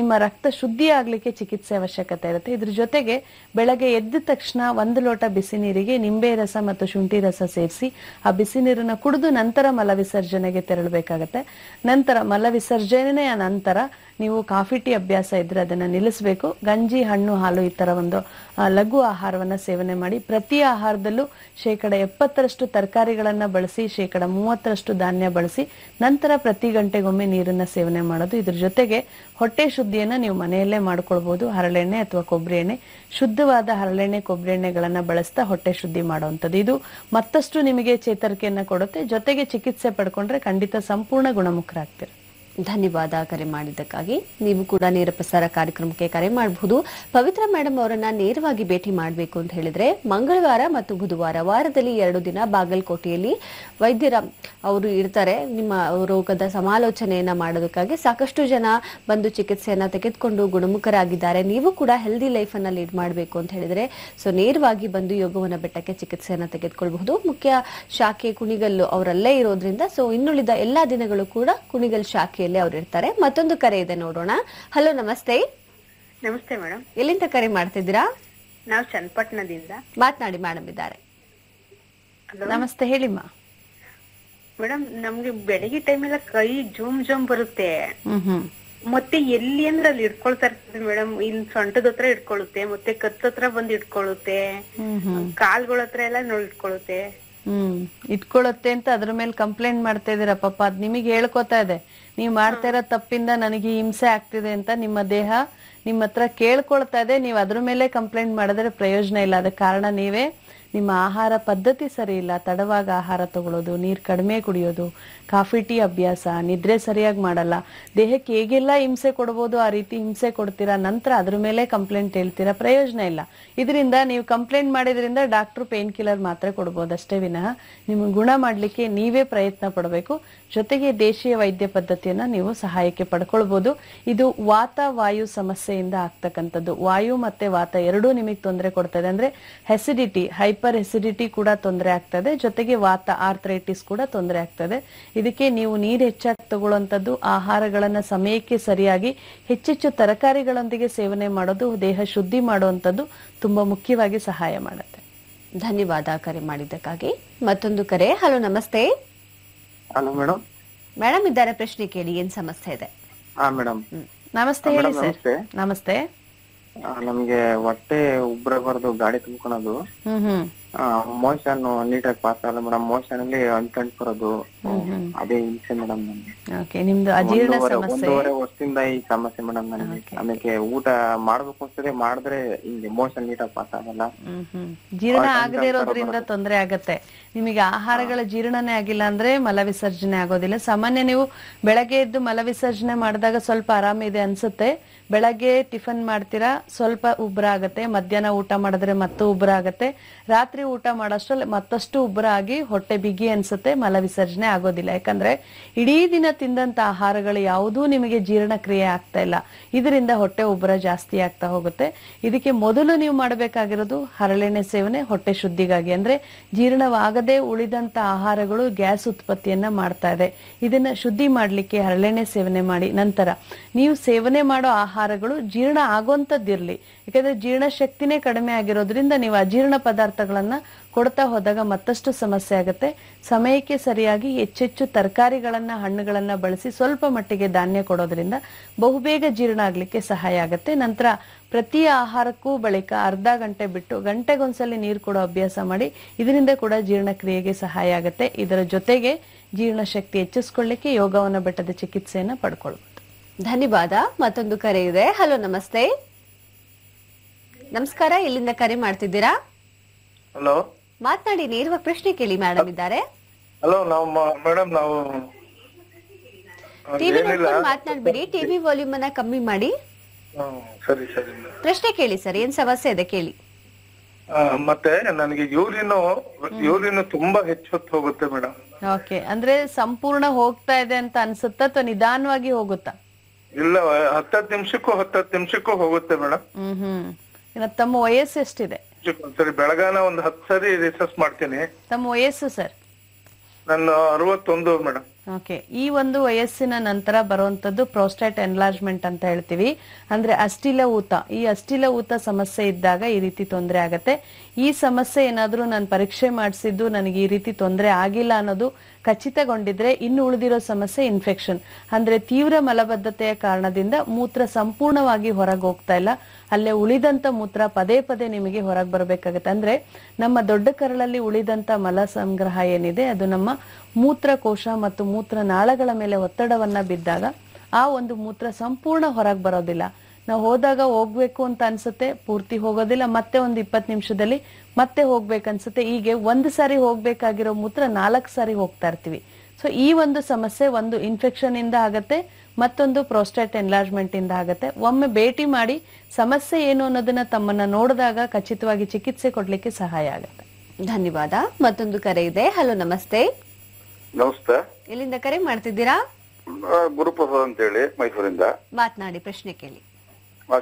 ನಿಮ್ಮ ರಕ್ತ ಶುದ್ಧಿ ಆಗ್ಲಿಕ್ಕೆ ಚಿಕಿತ್ಸೆ ಅವಶ್ಯಕತೆ ಇರುತ್ತೆ. ಇದ್ರ ಜೊತೆಗೆ ಬೆಳಗ್ಗೆ ಎದ್ದ ತಕ್ಷಣ ಒಂದು ಲೋಟ ಬಿಸಿ ನೀರಿಗೆ ನಿಂಬೆ ರಸ ಮತ್ತು ಶುಂಠಿ ರಸ ಸೇರಿಸಿ ಆ ಬಿಸಿ ನೀರನ್ನ ಕುಡಿದು ನಂತರ ಮಲ ವಿಸರ್ಜನೆಗೆ ತೆರಳಬೇಕಾಗತ್ತೆ. ನಂತರ ಮಲ ವಿಸರ್ಜನೆಯ ನಂತರ ನೀವು ಕಾಫಿ, ಟೀ ಅಭ್ಯಾಸ ಇದ್ರೆ ಅದನ್ನ ನಿಲ್ಲಿಸಬೇಕು. ಗಂಜಿ, ಹಣ್ಣು, ಹಾಲು ಈ ತರ ಒಂದು ಲಘು ಆಹಾರವನ್ನ ಸೇವನೆ ಮಾಡಿ. ಪ್ರತಿ ಆಹಾರದಲ್ಲೂ ಶೇಕಡ ಎಪ್ಪತ್ತರಷ್ಟು ತರಕಾರಿಗಳನ್ನ ಬಳಸಿ, ಶೇಕಡ ಮೂವತ್ತರಷ್ಟು ಧಾನ್ಯ ಬಳಸಿ, ನಂತರ ಪ್ರತಿ ಗಂಟೆಗೊಮ್ಮೆ ನೀರನ್ನ ಸೇವನೆ ಮಾಡೋದು. ಇದ್ರ ಜೊತೆಗೆ ಹೊಟ್ಟೆ ಶುದ್ಧಿಯನ್ನ ನೀವು ಮನೆಯಲ್ಲೇ ಮಾಡ್ಕೊಳ್ಬಹುದು ಹರಳೆಣ್ಣೆ ಅಥವಾ ಕೊಬ್ಬರಿ ಎಣ್ಣೆ. ಶುದ್ಧವಾದ ಹರಳೆಣ್ಣೆ ಕೊಬ್ಬರಿ ಎಣ್ಣೆಗಳನ್ನ ಬಳಸ್ತಾ ಹೊಟ್ಟೆ ಶುದ್ಧಿ ಮಾಡುವಂಥದ್ದು. ಇದು ಮತ್ತಷ್ಟು ನಿಮಗೆ ಚೇತರಿಕೆಯನ್ನ ಕೊಡುತ್ತೆ. ಜೊತೆಗೆ ಚಿಕಿತ್ಸೆ ಪಡ್ಕೊಂಡ್ರೆ ಖಂಡಿತ ಸಂಪೂರ್ಣ ಗುಣಮುಖರಾಗ್ತೀರ. ಧನ್ಯವಾದ ಕರೆ ಮಾಡಿದ್ದಕ್ಕಾಗಿ. ನೀವು ಕೂಡ ನೇರ ಪ್ರಸಾರ ಕಾರ್ಯಕ್ರಮಕ್ಕೆ ಕರೆ ಮಾಡಬಹುದು ಪವಿತ್ರ ಮೇಡಮ್ ಅವರನ್ನ ನೇರವಾಗಿ ಭೇಟಿ ಮಾಡಬೇಕು ಅಂತ ಹೇಳಿದ್ರೆ, ಮಂಗಳವಾರ ಮತ್ತು ಬುಧವಾರ ವಾರದಲ್ಲಿ ಎರಡು ದಿನ ಬಾಗಲಕೋಟೆಯಲ್ಲಿ ವೈದ್ಯರ ಅವರು ಇರ್ತಾರೆ. ನಿಮ್ಮ ರೋಗದ ಸಮಾಲೋಚನೆಯನ್ನ ಮಾಡೋದಕ್ಕಾಗಿ ಸಾಕಷ್ಟು ಜನ ಬಂದು ಚಿಕಿತ್ಸೆಯನ್ನ ತೆಗೆದುಕೊಂಡು ಗುಣಮುಖರಾಗಿದ್ದಾರೆ. ನೀವು ಕೂಡ ಹೆಲ್ದಿ ಲೈಫ್ ಅನ್ನ ಲೀಡ್ ಮಾಡಬೇಕು ಅಂತ ಹೇಳಿದ್ರೆ, ಸೊ ನೇರವಾಗಿ ಬಂದು ಯೋಗವನ ಬೆಟ್ಟಕ್ಕೆ ಚಿಕಿತ್ಸೆಯನ್ನ ತೆಗೆದುಕೊಳ್ಬಹುದು. ಮುಖ್ಯ ಶಾಖೆ ಕುಣಿಗಲ್ಲು ಅವರಲ್ಲೇ ಇರೋದ್ರಿಂದ, ಸೊ ಇನ್ನುಳಿದ ಎಲ್ಲಾ ದಿನಗಳು ಕೂಡ ಕುಣಿಗಲ್ ಶಾಖೆಯಲ್ಲಿ ಅವ್ರು ಇರ್ತಾರೆ. ಮತ್ತೊಂದು ಕರೆ ಇದೆ ನೋಡೋಣ. ಹಲೋ ನಮಸ್ತೆ. ನಮಸ್ತೆ ಮೇಡಮ್ ಎಲ್ಲಿಂದ ಕರೆ ಮಾಡ್ತಿದ್ದೀರಾ? ನಾವು ಚನ್ನಪಟ್ಟಣದಿಂದ. ಮಾತನಾಡಿ ಮೇಡಮ್ ಇದ್ದಾರೆ. ನಮಸ್ತೆ ಹೇಳಿಮ್ಮ ಮೇಡಮ್ ನಮ್ಗೆ ಬೆಳಿಗ್ಗೆ ಟೈಮ್ ಎಲ್ಲ ಕೈ ಜೂಮ್ ಜೂಮ್ ಬರುತ್ತೆ. ಮತ್ತೆ ಎಲ್ಲಿ ಅಂದ್ರೆ ಅಲ್ಲಿ ಇಟ್ಕೊಳ್ತಾ ಇರ್ತದೆ ಮೇಡಮ್ ಇಲ್ಲಿ ಸೊಂಟದ ಹತ್ರ ಇಟ್ಕೊಳ್ಳುತ್ತೆ ಮತ್ತೆ ಕತ್ತ ಹತ್ರ ಬಂದ್ ಇಟ್ಕೊಳ್ಳುತ್ತೆ ಕಾಲ್ಗಳ ಹತ್ರ ಎಲ್ಲ ನೋಡ್ ಇಟ್ಕೊಳ್ಳುತ್ತೆ ಹ್ಮ್. ಇಟ್ಕೊಳತ್ತೆ ಅಂತ ಅದ್ರ ಮೇಲೆ ಕಂಪ್ಲೇಂಟ್ ಮಾಡ್ತಾ ಇದೀರ ಪಾಪ. ಅದ್ ನಿಮಗೆ ಹೇಳ್ಕೊತಾ ಇದೆ. ನೀವ್ ಮಾಡ್ತಾ ಇರೋ ತಪ್ಪಿಂದ ನನಗೆ ಹಿಂಸೆ ಆಗ್ತಿದೆ ಅಂತ ನಿಮ್ಮ ದೇಹ ನಿಮ್ಮ ಹತ್ರ ಕೇಳ್ಕೊಳ್ತಾ ಇದೆ. ನೀವು ಅದ್ರ ಮೇಲೆ ಕಂಪ್ಲೇಂಟ್ ಮಾಡಿದ್ರೆ ಪ್ರಯೋಜನ ಇಲ್ಲ. ಅದಕ್ಕೆ ಕಾರಣ ನೀವೇ ನಿಮ್ಮ ಆಹಾರ ಪದ್ಧತಿ ಸರಿ ಇಲ್ಲ. ತಡವಾಗ ಆಹಾರ ತಗೊಳ್ಳೋದು ನೀರ್ ಕಡಿಮೆ ಕುಡಿಯೋದು, ಕಾಫಿ, ಟೀ ಅಭ್ಯಾಸ, ನಿದ್ರೆ ಸರಿಯಾಗಿ ಮಾಡಲ್ಲ. ದೇಹಕ್ಕೆ ಹೇಗೆಲ್ಲ ಹಿಂಸೆ ಕೊಡ್ಬೋದು, ಆ ರೀತಿ ಹಿಂಸೆ ಕೊಡ್ತೀರಾ ನಂತರ ಅದ್ರ ಮೇಲೆ ಕಂಪ್ಲೇಂಟ್ ಹೇಳ್ತೀರಾ ಪ್ರಯೋಜನ ಇಲ್ಲ. ಇದರಿಂದ ನೀವು ಕಂಪ್ಲೇಂಟ್ ಮಾಡಿದ್ರಿಂದ ಡಾಕ್ಟ್ರು ಪೇನ್ ಕಿಲ್ಲರ್ ಮಾತ್ರ ಕೊಡ್ಬೋದು. ಅಷ್ಟೇ ವಿನಃ ನಿಮ್ಗೆ ಗುಣ ಮಾಡಲಿಕ್ಕೆ ನೀವೇ ಪ್ರಯತ್ನ ಪಡಬೇಕು. ಜೊತೆಗೆ ದೇಶೀಯ ವೈದ್ಯ ಪದ್ಧತಿಯನ್ನ ನೀವು ಸಹಾಯಕ್ಕೆ ಪಡ್ಕೊಳ್ಬೋದು. ಇದು ವಾತ, ವಾಯು ಸಮಸ್ಯೆಯಿಂದ ಆಗ್ತಕ್ಕಂಥದ್ದು. ವಾಯು ಮತ್ತೆ ವಾತ ಎರಡೂ ನಿಮಗೆ ತೊಂದರೆ ಕೊಡ್ತದೆ ಅಂದ್ರೆ ಹೆಸಿಡಿಟಿ ಹೈಪರ್ ಹೆಸಿಡಿಟಿ ಕೂಡ ತೊಂದರೆ ಆಗ್ತದೆ ಜೊತೆಗೆ ವಾತ ಆರ್ಥ್ರೈಟಿಸ್ ಕೂಡ ತೊಂದರೆ ಆಗ್ತದೆ ಇದಕ್ಕೆ ನೀವು ನೀರು ಹೆಚ್ಚಾಗಿ ತಗೊಳ್ಳುವಂಥದ್ದು, ಆಹಾರಗಳನ್ನ ಸಮಯಕ್ಕೆ ಸರಿಯಾಗಿ ಹೆಚ್ಚೆಚ್ಚು ತರಕಾರಿಗಳೊಂದಿಗೆ ಸೇವನೆ ಮಾಡೋದು, ದೇಹ ಶುದ್ಧಿ ಮಾಡುವಂಥದ್ದು ತುಂಬಾ ಮುಖ್ಯವಾಗಿ ಸಹಾಯ ಮಾಡುತ್ತೆ. ಧನ್ಯವಾದ ಕರೆ ಮಾಡಿದ್ದಕ್ಕಾಗಿ. ಮತ್ತೊಂದು ಕರೆ. ಹಲೋ, ನಮಸ್ತೆ. ಹಲೋ ಮೇಡಮ್ ಮೇಡಮ್ ಇದ್ದಾರೆ ಪ್ರಶ್ನೆ ಕೇಳಿ ಏನ್ ಸಮಸ್ಯೆ ಇದೆ? ಹಾ ಮೇಡಮ್ ನಮಸ್ತೆ ಹೇಳಿ ಸರ್. ನಮಸ್ತೆ. ನಮಸ್ತೆ. ನಮ್ಗೆ ಹೊಟ್ಟೆ ಉಬ್ರ ಬರದು ಗಾಡಿ ತುಂಬ್ಕೊಳೋದು. ಹ್ಮ್ ಹ್ಮ್. ಮೋಷನ್ ನೀಟಾಗಿ ಪಾಸ್ ಆಗಲ್ಲ ಮೇಡಮ್ ಮೋಷನ್ ಅಲ್ಲಿ ಅಂಟ್ಕೊಂಡ್ ಬರೋದು. ಅದೇ ಹಿಂಸೆ ಮೇಡಮ್ ಓಕೆ ನಿಮ್ದು ಅಜೀರ್ಣ ಒಂದೂವರೆ ಸಮಸ್ಯೆ? ಒಂದೂವರೆ ವರ್ಷದಿಂದ ಈ ಸಮಸ್ಯೆ ಮೇಡಮ್ ನನಗೆ ಆಮೇಲೆ ಊಟ ಮಾಡ್ಬೇಕು ಅನ್ಸ್ತದೆ ಮಾಡಿದ್ರೆ ಹಿಂಗೆ ಮೋಷನ್ ನೀಟಾಗಿ ಪಾಸ್ ಆಗಲ್ಲ ಹ್ಮ್ ಹ್ಮ್. ಜೀರ್ಣ ಆಗದೆ ಇರೋದ್ರಿಂದ ತೊಂದರೆ ಆಗತ್ತೆ. ನಿಮಗೆ ಆಹಾರಗಳ ಜೀರ್ಣನೇ ಆಗಿಲ್ಲ ಅಂದ್ರೆ ಮಲವಿಸರ್ಜನೆ ಆಗೋದಿಲ್ಲ. ಸಾಮಾನ್ಯ ನೀವು ಬೆಳಗ್ಗೆ ಎದ್ದು ಮಲವಿಸರ್ಜನೆ ಮಾಡಿದಾಗ ಸ್ವಲ್ಪ ಆರಾಮಿದೆ ಅನ್ಸುತ್ತೆ. ಬೆಳಗ್ಗೆ ಟಿಫನ್ ಮಾಡ್ತೀರಾ ಸ್ವಲ್ಪ ಉಬ್ಬರ ಆಗತ್ತೆ. ಮಧ್ಯಾಹ್ನ ಊಟ ಮಾಡಿದ್ರೆ ಮತ್ತೆ ಉಬ್ಬರ ಆಗತ್ತೆ. ರಾತ್ರಿ ಊಟ ಮಾಡೋಷ್ಟ್ರಲ್ಲಿ ಮತ್ತಷ್ಟು ಉಬ್ಬರ ಆಗಿ ಹೊಟ್ಟೆ ಬಿಗಿ ಅನ್ಸುತ್ತೆ ಮಲ ವಿಸರ್ಜನೆ ಆಗೋದಿಲ್ಲ. ಯಾಕಂದ್ರೆ ಇಡೀ ದಿನ ತಿಂದಂತ ಆಹಾರಗಳು ಯಾವುದೂ ನಿಮಗೆ ಜೀರ್ಣಕ್ರಿಯೆ ಆಗ್ತಾ ಇಲ್ಲ. ಇದರಿಂದ ಹೊಟ್ಟೆ ಉಬ್ಬರ ಜಾಸ್ತಿ ಆಗ್ತಾ ಹೋಗುತ್ತೆ. ಇದಕ್ಕೆ ಮೊದಲು ನೀವು ಮಾಡಬೇಕಾಗಿರೋದು ಹರಳೆಣ್ಣೆ ಸೇವನೆ, ಹೊಟ್ಟೆ ಶುದ್ಧಿಗಾಗಿ. ಅಂದ್ರೆ ಜೀರ್ಣವಾಗದೆ ಉಳಿದಂತ ಆಹಾರಗಳು ಗ್ಯಾಸ್ ಉತ್ಪತ್ತಿಯನ್ನ ಮಾಡ್ತಾ ಇದೆ. ಇದನ್ನ ಶುದ್ಧಿ ಮಾಡಲಿಕ್ಕೆ ಹರಳೆಣ್ಣೆ ಸೇವನೆ ಮಾಡಿ. ನಂತರ ನೀವು ಸೇವನೆ ಮಾಡೋ ಆಹಾರಗಳು ಜೀರ್ಣ ಆಗೋಂಥದ್ದಿರ್ಲಿ ಯಾಕಂದ್ರೆ ಜೀರ್ಣ ಶಕ್ತಿನೇ ಕಡಿಮೆ ಆಗಿರೋದ್ರಿಂದ ನೀವು ಅಜೀರ್ಣ ಪದಾರ್ಥಗಳನ್ನ ಕೊಡ್ತಾ ಹೋದಾಗ ಮತ್ತಷ್ಟು ಸಮಸ್ಯೆ ಆಗುತ್ತೆ. ಸಮಯಕ್ಕೆ ಸರಿಯಾಗಿ ಹೆಚ್ಚೆಚ್ಚು ತರಕಾರಿಗಳನ್ನು ಹಣ್ಣುಗಳನ್ನ ಬಳಸಿ ಸ್ವಲ್ಪ ಮಟ್ಟಿಗೆ ಧಾನ್ಯ ಕೊಡೋದ್ರಿಂದ ಬಹುಬೇಗ ಜೀರ್ಣ ಆಗ್ಲಿಕ್ಕೆ ಸಹಾಯ ಆಗುತ್ತೆ. ನಂತರ ಪ್ರತಿ ಆಹಾರಕ್ಕೂ ಬಳಿಕ ಅರ್ಧ ಗಂಟೆ ಬಿಟ್ಟು ಗಂಟೆಗೊಂದ್ಸಲಿ ನೀರು ಕೊಡೋ ಅಭ್ಯಾಸ ಮಾಡಿ ಇದರಿಂದ ಕೂಡ ಜೀರ್ಣಕ್ರಿಯೆಗೆ ಸಹಾಯ ಆಗುತ್ತೆ. ಇದರ ಜೊತೆಗೆ ಜೀರ್ಣ ಶಕ್ತಿ ಹೆಚ್ಚಿಸ್ಕೊಳ್ಳಿಕ್ಕೆ ಯೋಗವನ್ನ ಬೆಟ್ಟದ ಚಿಕಿತ್ಸೆಯನ್ನ ಪಡ್ಕೊಳ್ಬಹುದು ಧನ್ಯವಾದ. ಮತ್ತೊಂದು ಕರೆ ಇದೆ. ಹಲೋ ನಮಸ್ತೆ. ನಮಸ್ಕಾರ. ಇಲ್ಲಿಂದ ಕರೆ ಮಾಡ್ತಿದ್ದೀರಾ? ಹಲೋ. ಮಾತನಾಡಿ ನೇರವಾಗಿ ಪ್ರಶ್ನೆ ಕೇಳಿ ಮೇಡಮ್ ಇದ್ದಾರೆ. ಹಲೋ ನಾವು ಮೇಡಮ್ ನಾವು ಟಿವಿ ನೋಡ್ಕೊಂಡು ಮಾತನಾಡ್ಬಿಡಿ. ಟಿವಿ ವಾಲ್ಯೂಮ್ ಅನ್ನ ಕಮ್ಮಿ ಮಾಡಿ. ಹ್ಮ್, ಸರಿ ಸರಿ ಪ್ರಶ್ನೆ ಕೇಳಿ ಸರ್ ಏನ್ ಸಮಸ್ಯೆ ಇದೆ ಕೇಳಿ. ಆ, ಮತ್ತೆ ನನಗೆ ಯೂರಿನ್ ಯೂರಿನ್ ತುಂಬಾ ಹೆಚ್ಚೊತ್ತು ಹೋಗುತ್ತೆ ಮೇಡಮ್ ಓಕೆ ಅಂದ್ರೆ ಸಂಪೂರ್ಣ ಹೋಗ್ತಾ ಇದೆ ಅಂತ ಅನ್ಸುತ್ತಾ ಅಥವಾ ನಿಧಾನವಾಗಿ ಹೋಗುತ್ತಾ? ಇಲ್ಲ ಹತ್ತತ್ತು ನಿಮಿಷಕ್ಕೂ ಹತ್ತತ್ತು ನಿಮಿಷಕ್ಕೂ ಹೋಗುತ್ತೆ ಮೇಡಮ್ ಹ್ಮ್ ಹ್ಮ್. ತಮ್ಮ ವಯಸ್ಸು ಎಷ್ಟಿದೆ? ಒಂದ್ಸರಿ ಬೆಳಗಾನ ಒಂದ್ ಹತ್ತು ಸರಿ ರಿಸರ್ಚ್ ಮಾಡ್ತೀನಿ. ತಮ್ಮ ವಯಸ್ಸು ಸರ್? ನನ್ನ ಅರವತ್ತೊಂದು ಮೇಡಮ್ ಓಕೆ ಈ ಒಂದು ವಯಸ್ಸಿನ ನಂತರ ಬರುವಂತದ್ದು ಪ್ರೋಸ್ಟೇಟ್ ಎನ್ಲಾರ್ಜ್ಮೆಂಟ್ ಅಂತ ಹೇಳ್ತೀವಿ. ಅಂದ್ರೆ ಅಷ್ಟಿಲ ಊತ. ಈ ಅಷ್ಟಿಲ ಊತ ಸಮಸ್ಯೆ ಇದ್ದಾಗ ಈ ರೀತಿ ತೊಂದರೆ ಆಗತ್ತೆ. ಈ ಸಮಸ್ಯೆ ಏನಾದ್ರೂ ನಾನು ಪರೀಕ್ಷೆ ಮಾಡಿಸಿದ್ದು ನನಗೆ ಈ ರೀತಿ ತೊಂದರೆ ಆಗಿಲ್ಲ ಅನ್ನೋದು ಖಚಿತಗೊಂಡಿದ್ರೆ ಇನ್ನು ಉಳಿದಿರೋ ಸಮಸ್ಯೆ ಇನ್ಫೆಕ್ಷನ್ ಅಂದ್ರೆ ತೀವ್ರ ಮಲಬದ್ಧತೆಯ ಕಾರಣದಿಂದ ಮೂತ್ರ ಸಂಪೂರ್ಣವಾಗಿ ಹೊರಗೆ ಹೋಗ್ತಾ ಇಲ್ಲ. ಅಲ್ಲೇ ಉಳಿದಂತ ಮೂತ್ರ ಪದೇ ಪದೇ ನಿಮಗೆ ಹೊರಗೆ ಬರಬೇಕಾಗತ್ತೆ. ಅಂದ್ರೆ ನಮ್ಮ ದೊಡ್ಡ ಕರಳಲ್ಲಿ ಉಳಿದಂತ ಮಲ ಸಂಗ್ರಹ ಏನಿದೆ, ಅದು ನಮ್ಮ ಮೂತ್ರಕೋಶ ಮತ್ತು ಮೂತ್ರ ನಾಳಗಳ ಮೇಲೆ ಒತ್ತಡವನ್ನ ಬಿದ್ದಾಗ ಆ ಒಂದು ಮೂತ್ರ ಸಂಪೂರ್ಣ ಹೊರಗೆ ಬರೋದಿಲ್ಲ. ನಾವು ಹೋದಾಗ ಹೋಗ್ಬೇಕು ಅಂತ ಅನ್ಸುತ್ತೆ ಪೂರ್ತಿ ಹೋಗೋದಿಲ್ಲ ಮತ್ತೆ ಒಂದು ಇಪ್ಪತ್ತು ನಿಮಿಷದಲ್ಲಿ ಮತ್ತೆ ಹೋಗ್ಬೇಕನ್ಸುತ್ತೆ. ಹೀಗೆ ಒಂದು ಸಾರಿ ಹೋಗ್ಬೇಕಾಗಿರೋ ಮೂತ್ರ ನಾಲ್ಕು ಸಾರಿ ಹೋಗ್ತಾ ಇರ್ತೀವಿ. ಸೊ ಈ ಒಂದು ಸಮಸ್ಯೆ ಒಂದು ಇನ್ಫೆಕ್ಷನ್ ಇಂದ ಆಗತ್ತೆ ಮತ್ತೊಂದು ಪ್ರೋಸ್ಟೇಟ್ ಎನ್ಲಾರ್ಜ್ಮೆಂಟ್ ಇಂದ ಆಗತ್ತೆ. ಒಮ್ಮೆ ಭೇಟಿ ಮಾಡಿ ಸಮಸ್ಯೆ ಏನು ಅನ್ನೋದನ್ನ ತಮ್ಮನ್ನ ನೋಡಿದಾಗ ಖಚಿತವಾಗಿ ಚಿಕಿತ್ಸೆ ಕೊಡ್ಲಿಕ್ಕೆ ಸಹಾಯ ಆಗತ್ತೆ. ಧನ್ಯವಾದ. ಮತ್ತೊಂದು ಕರೆ ಇದೆ. ಹಲೋ ನಮಸ್ತೆ. ನಮಸ್ತೆ. ಎಲ್ಲಿಂದ ಕರೆ ಮಾಡ್ತಿದ್ದೀರಾ? ಗುರುಪ್ರಸಾದ್ ಅಂತ ಹೇಳಿ ಮೈಸೂರಿಂದ. ಮಾತನಾಡಿ ಪ್ರಶ್ನೆ ಕೇಳಿ.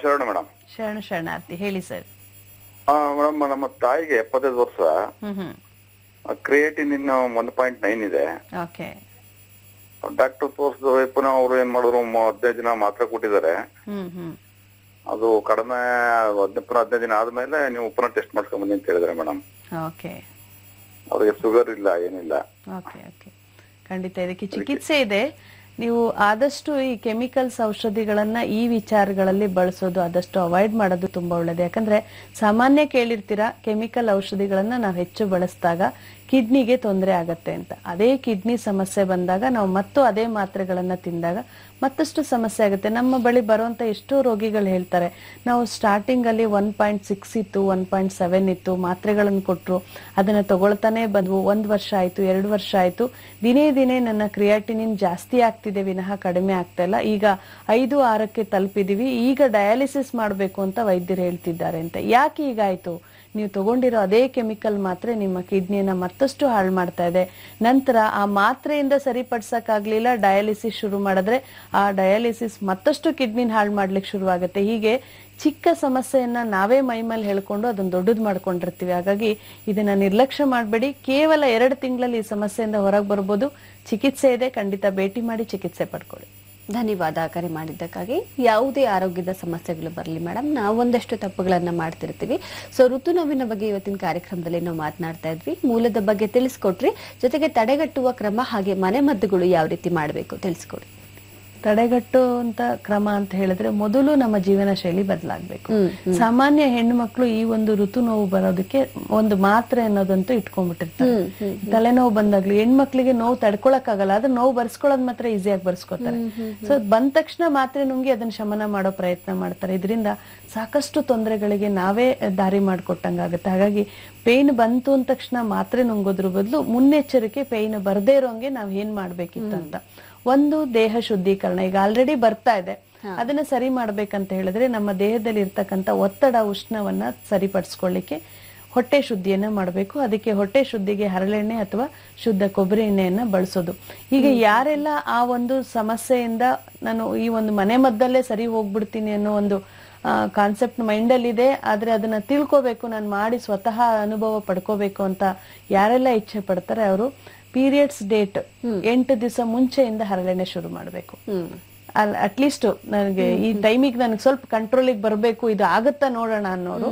ಶರಣ ಮೇಡಮ್. ಶರಣ ಶರಣಾರ್ಥಿ ಹೇಳಿ ಸರ್. ಮೇಡಮ್ ನಮ್ಮ ತಾಯಿಗೆ ಎಪ್ಪತ್ತೈದು ವರ್ಷ. ಕ್ರಿಯೇಟಿನ್ ಇನ್ನು ಒನ್ ಪಾಯಿಂಟ್ ನೈನ್ ಇದೆ. ಓಕೆ. ಡಾಕ್ಟರ್ ತೋರಿಸಿದ್ರೆ ಪುನಃ ಅವರು ಏನ್ ಮಾಡಿದ್ರು ಹದಿನೈದು ದಿನ ಮಾತ್ರ ಕೊಟ್ಟಿದ್ದಾರೆ. ಅದು ಕಡಿಮೆ ಹದಿನೈದು ಪುನಃ ಹದಿನೈದು ದಿನ ಆದ್ಮೇಲೆ ನೀವು ಪುನಃ ಟೆಸ್ಟ್ ಮಾಡ್ಕೊಂಡ್ ಬನ್ನಿ ಅಂತ ಹೇಳಿದ್ರೆ ಮೇಡಮ್. ಓಕೆ. ಅವ್ರಿಗೆ ಶುಗರ್ ಇಲ್ಲ ಏನಿಲ್ಲ. Okay okay. ಖಂಡಿತ ಇದಕ್ಕೆ ಚಿಕಿತ್ಸೆ ಇದೆ. ನೀವು ಆದಷ್ಟು ಈ ಕೆಮಿಕಲ್ಸ್ ಔಷಧಿಗಳನ್ನ ಈ ವಿಚಾರಗಳಲ್ಲಿ ಬಳಸೋದು, ಆದಷ್ಟು ಅವಾಯ್ಡ್ ಮಾಡೋದು ತುಂಬಾ ಒಳ್ಳೇದು. ಯಾಕಂದ್ರೆ ಸಾಮಾನ್ಯ ಕೇಳಿರ್ತೀರಾ, ಕೆಮಿಕಲ್ ಔಷಧಿಗಳನ್ನ ನಾವು ಹೆಚ್ಚು ಬಳಸಿದಾಗ ಕಿಡ್ನಿಗೆ ತೊಂದರೆ ಆಗತ್ತೆ ಅಂತ. ಅದೇ ಕಿಡ್ನಿ ಸಮಸ್ಯೆ ಬಂದಾಗ ನಾವು ಮತ್ತು ಅದೇ ಮಾತ್ರೆಗಳನ್ನು ತಿಂದಾಗ ಮತ್ತಷ್ಟು ಸಮಸ್ಯೆ ಆಗುತ್ತೆ. ನಮ್ಮ ಬಳಿ ಬರುವಂಥ ಎಷ್ಟೋ ರೋಗಿಗಳು ಹೇಳ್ತಾರೆ, ನಾವು ಸ್ಟಾರ್ಟಿಂಗ್ ಅಲ್ಲಿ ಒನ್ ಪಾಯಿಂಟ್ ಸಿಕ್ಸ್ ಇತ್ತು ಒನ್ ಪಾಯಿಂಟ್ ಸೆವೆನ್ ಇತ್ತು, ಮಾತ್ರೆಗಳನ್ನು ಕೊಟ್ಟರು ಅದನ್ನ ತಗೊಳ್ತಾನೆ ಬಂದವು. ಒಂದು ವರ್ಷ ಆಯ್ತು, ಎರಡು ವರ್ಷ ಆಯ್ತು. ದಿನೇ ದಿನೇ ನನ್ನ ಕ್ರಿಯಾಟಿನಿನ್ ಜಾಸ್ತಿ ಆಗ್ತಿದೆ, ವಿನಃ ಕಡಿಮೆ ಆಗ್ತಾ ಇಲ್ಲ. ಈಗ ಐದು ಆರಕ್ಕೆ ತಲುಪಿದೀವಿ. ಈಗ ಡಯಾಲಿಸಿಸ್ ಮಾಡಬೇಕು ಅಂತ ವೈದ್ಯರು ಹೇಳ್ತಿದ್ದಾರೆ ಅಂತ. ಯಾಕೆ ಹೀಗಾಯ್ತು ನೀವು ತಗೊಂಡಿರೋ ಅದೇ ಕೆಮಿಕಲ್ ಮಾತ್ರೆ ನಿಮ್ಮ ಕಿಡ್ನಿಯನ್ನು ಮತ್ತಷ್ಟು ಹಾಳು ಮಾಡ್ತಾ ಇದೆ. ನಂತರ ಆ ಮಾತ್ರೆಯಿಂದ ಸರಿಪಡಿಸಕ್ಕಾಗ್ಲಿಲ್ಲ, ಡಯಾಲಿಸಿಸ್ ಶುರು ಮಾಡಿದ್ರೆ ಆ ಡಯಾಲಿಸಿಸ್ ಮತ್ತಷ್ಟು ಕಿಡ್ನಿನ ಹಾಳು ಮಾಡ್ಲಿಕ್ಕೆ ಶುರುವಾಗುತ್ತೆ. ಹೀಗೆ ಚಿಕ್ಕ ಸಮಸ್ಯೆಯನ್ನು ನಾವೇ ಮೈಮೇಲೆ ಹೇಳ್ಕೊಂಡು ಅದನ್ನ ದೊಡ್ಡದು ಮಾಡ್ಕೊಂಡಿರ್ತೀವಿ. ಹಾಗಾಗಿ ಇದನ್ನ ನಿರ್ಲಕ್ಷ್ಯ ಮಾಡಬೇಡಿ. ಕೇವಲ ಎರಡು ತಿಂಗಳಲ್ಲಿ ಈ ಸಮಸ್ಯೆಯಿಂದ ಹೊರಗೆ ಬರ್ಬೋದು. ಚಿಕಿತ್ಸೆ ಇದೆ. ಖಂಡಿತ ಭೇಟಿ ಮಾಡಿ ಚಿಕಿತ್ಸೆ ಪಡ್ಕೊಳ್ಳಿ. ಧನ್ಯವಾದ ಕರೆ ಮಾಡಿದ್ದಕ್ಕಾಗಿ. ಯಾವುದೇ ಆರೋಗ್ಯದ ಸಮಸ್ಯೆಗಳು ಬರಲಿ ಮೇಡಮ್ ನಾವೊಂದಷ್ಟು ತಪ್ಪುಗಳನ್ನು ಮಾಡ್ತಿರ್ತೀವಿ. ಸೊ ಋತು ನೋವಿನ ಬಗ್ಗೆ ಇವತ್ತಿನ ಕಾರ್ಯಕ್ರಮದಲ್ಲಿ ನಾವು ಮಾತನಾಡ್ತಾ ಇದ್ವಿ. ಮೂಲದ ಬಗ್ಗೆ ತಿಳಿಸ್ಕೊಟ್ರಿ. ಜೊತೆಗೆ ತಡೆಗಟ್ಟುವ ಕ್ರಮ ಹಾಗೆ ಮನೆಮದ್ದುಗಳು ಯಾವ ರೀತಿ ಮಾಡಬೇಕು ತಿಳಿಸ್ಕೊಡಿ. ತಡೆಗಟ್ಟುವಂತ ಕ್ರಮ ಅಂತ ಹೇಳಿದ್ರೆ ಮೊದಲು ನಮ್ಮ ಜೀವನ ಶೈಲಿ ಬದಲಾಗಬೇಕು. ಸಾಮಾನ್ಯ ಹೆಣ್ಣು ಮಕ್ಕಳು ಈ ಒಂದು ಋತು ನೋವು ಬರೋದಕ್ಕೆ ಒಂದು ಮಾತ್ರೆ ಅನ್ನೋದಂತೂ ಇಟ್ಕೊಂಡ್ಬಿಟ್ಟಿರ್ತಾರೆ. ತಲೆನೋವು ಬಂದಾಗ್ಲಿ ಹೆಣ್ಮಕ್ಳಿಗೆ ನೋವು ತಡ್ಕೊಳಕ್ಕಾಗಲ್ಲ ಆದ್ರೆ ನೋವು ಬರ್ಸ್ಕೊಳ್ಳೋದ್ ಮಾತ್ರ ಈಸಿಯಾಗಿ ಬರ್ಸ್ಕೊತಾರೆ. ಸೊ ಬಂದ ತಕ್ಷಣ ಮಾತ್ರೆ ನುಂಗಿ ಅದನ್ನ ಶಮನ ಮಾಡೋ ಪ್ರಯತ್ನ ಮಾಡ್ತಾರೆ. ಇದರಿಂದ ಸಾಕಷ್ಟು ತೊಂದರೆಗಳಿಗೆ ನಾವೇ ದಾರಿ ಮಾಡಿಕೊಟ್ಟಂಗಾಗುತ್ತೆ. ಹಾಗಾಗಿ ಪೇನ್ ಬಂತು ಅಂದ ತಕ್ಷಣ ಮಾತ್ರೆ ನುಂಗೋದ್ರ ಬದಲು ಮುನ್ನೆಚ್ಚರಿಕೆ ಪೇನ್ ಬರದೇ ಇರೋಂಗೆ ನಾವ್ ಏನ್ ಮಾಡ್ಬೇಕಿತ್ತು ಅಂತ ಒಂದು ದೇಹ ಶುದ್ಧೀಕರಣ ಈಗ ಆಲ್ರೆಡಿ ಬರ್ತಾ ಇದೆ. ಅದನ್ನ ಸರಿ ಮಾಡ್ಬೇಕಂತ ಹೇಳಿದ್ರೆ ನಮ್ಮ ದೇಹದಲ್ಲಿ ಇರ್ತಕ್ಕಂಥ ಒತ್ತಡ ಉಷ್ಣವನ್ನ ಸರಿಪಡಿಸ್ಕೊಳ್ಳಿಕ್ಕೆ ಹೊಟ್ಟೆ ಶುದ್ಧಿಯನ್ನ ಮಾಡಬೇಕು. ಅದಕ್ಕೆ ಹೊಟ್ಟೆ ಶುದ್ಧಿಗೆ ಹರಳೆಣ್ಣೆ ಅಥವಾ ಶುದ್ಧ ಕೊಬ್ಬರಿ ಎಣ್ಣೆಯನ್ನ ಬಳಸೋದು. ಈಗ ಯಾರೆಲ್ಲ ಆ ಒಂದು ಸಮಸ್ಯೆಯಿಂದ ನಾನು ಈ ಒಂದು ಮನೆ ಮದ್ದಲ್ಲೇ ಸರಿ ಹೋಗ್ಬಿಡ್ತೀನಿ ಅನ್ನೋ ಒಂದು ಕಾನ್ಸೆಪ್ಟ್ ಮೈಂಡಲ್ಲಿ ಇದೆ ಆದ್ರೆ ಅದನ್ನ ತಿಳ್ಕೋಬೇಕು ನಾನು ಮಾಡಿ ಸ್ವತಃ ಅನುಭವ ಪಡ್ಕೋಬೇಕು ಅಂತ ಯಾರೆಲ್ಲ ಇಚ್ಛೆ ಪಡ್ತಾರೆ ಅವರು ಪೀರಿಯಡ್ಸ್ ಡೇಟ್ ಎಂಟು ದಿವಸ ಮುಂಚೆಯಿಂದ ಹರಳೆಣ್ಣೆ ಶುರು ಮಾಡಬೇಕು. ಅಲ್ ಲೀಸ್ಟ್ ನನಗೆ ಈ ಟೈಮಿಗೆ ನನಗೆ ಸ್ವಲ್ಪ ಕಂಟ್ರೋಲಿಗೆ ಬರಬೇಕು ಇದು ಆಗತ್ತಾ ನೋಡೋಣ ಅನ್ನೋರು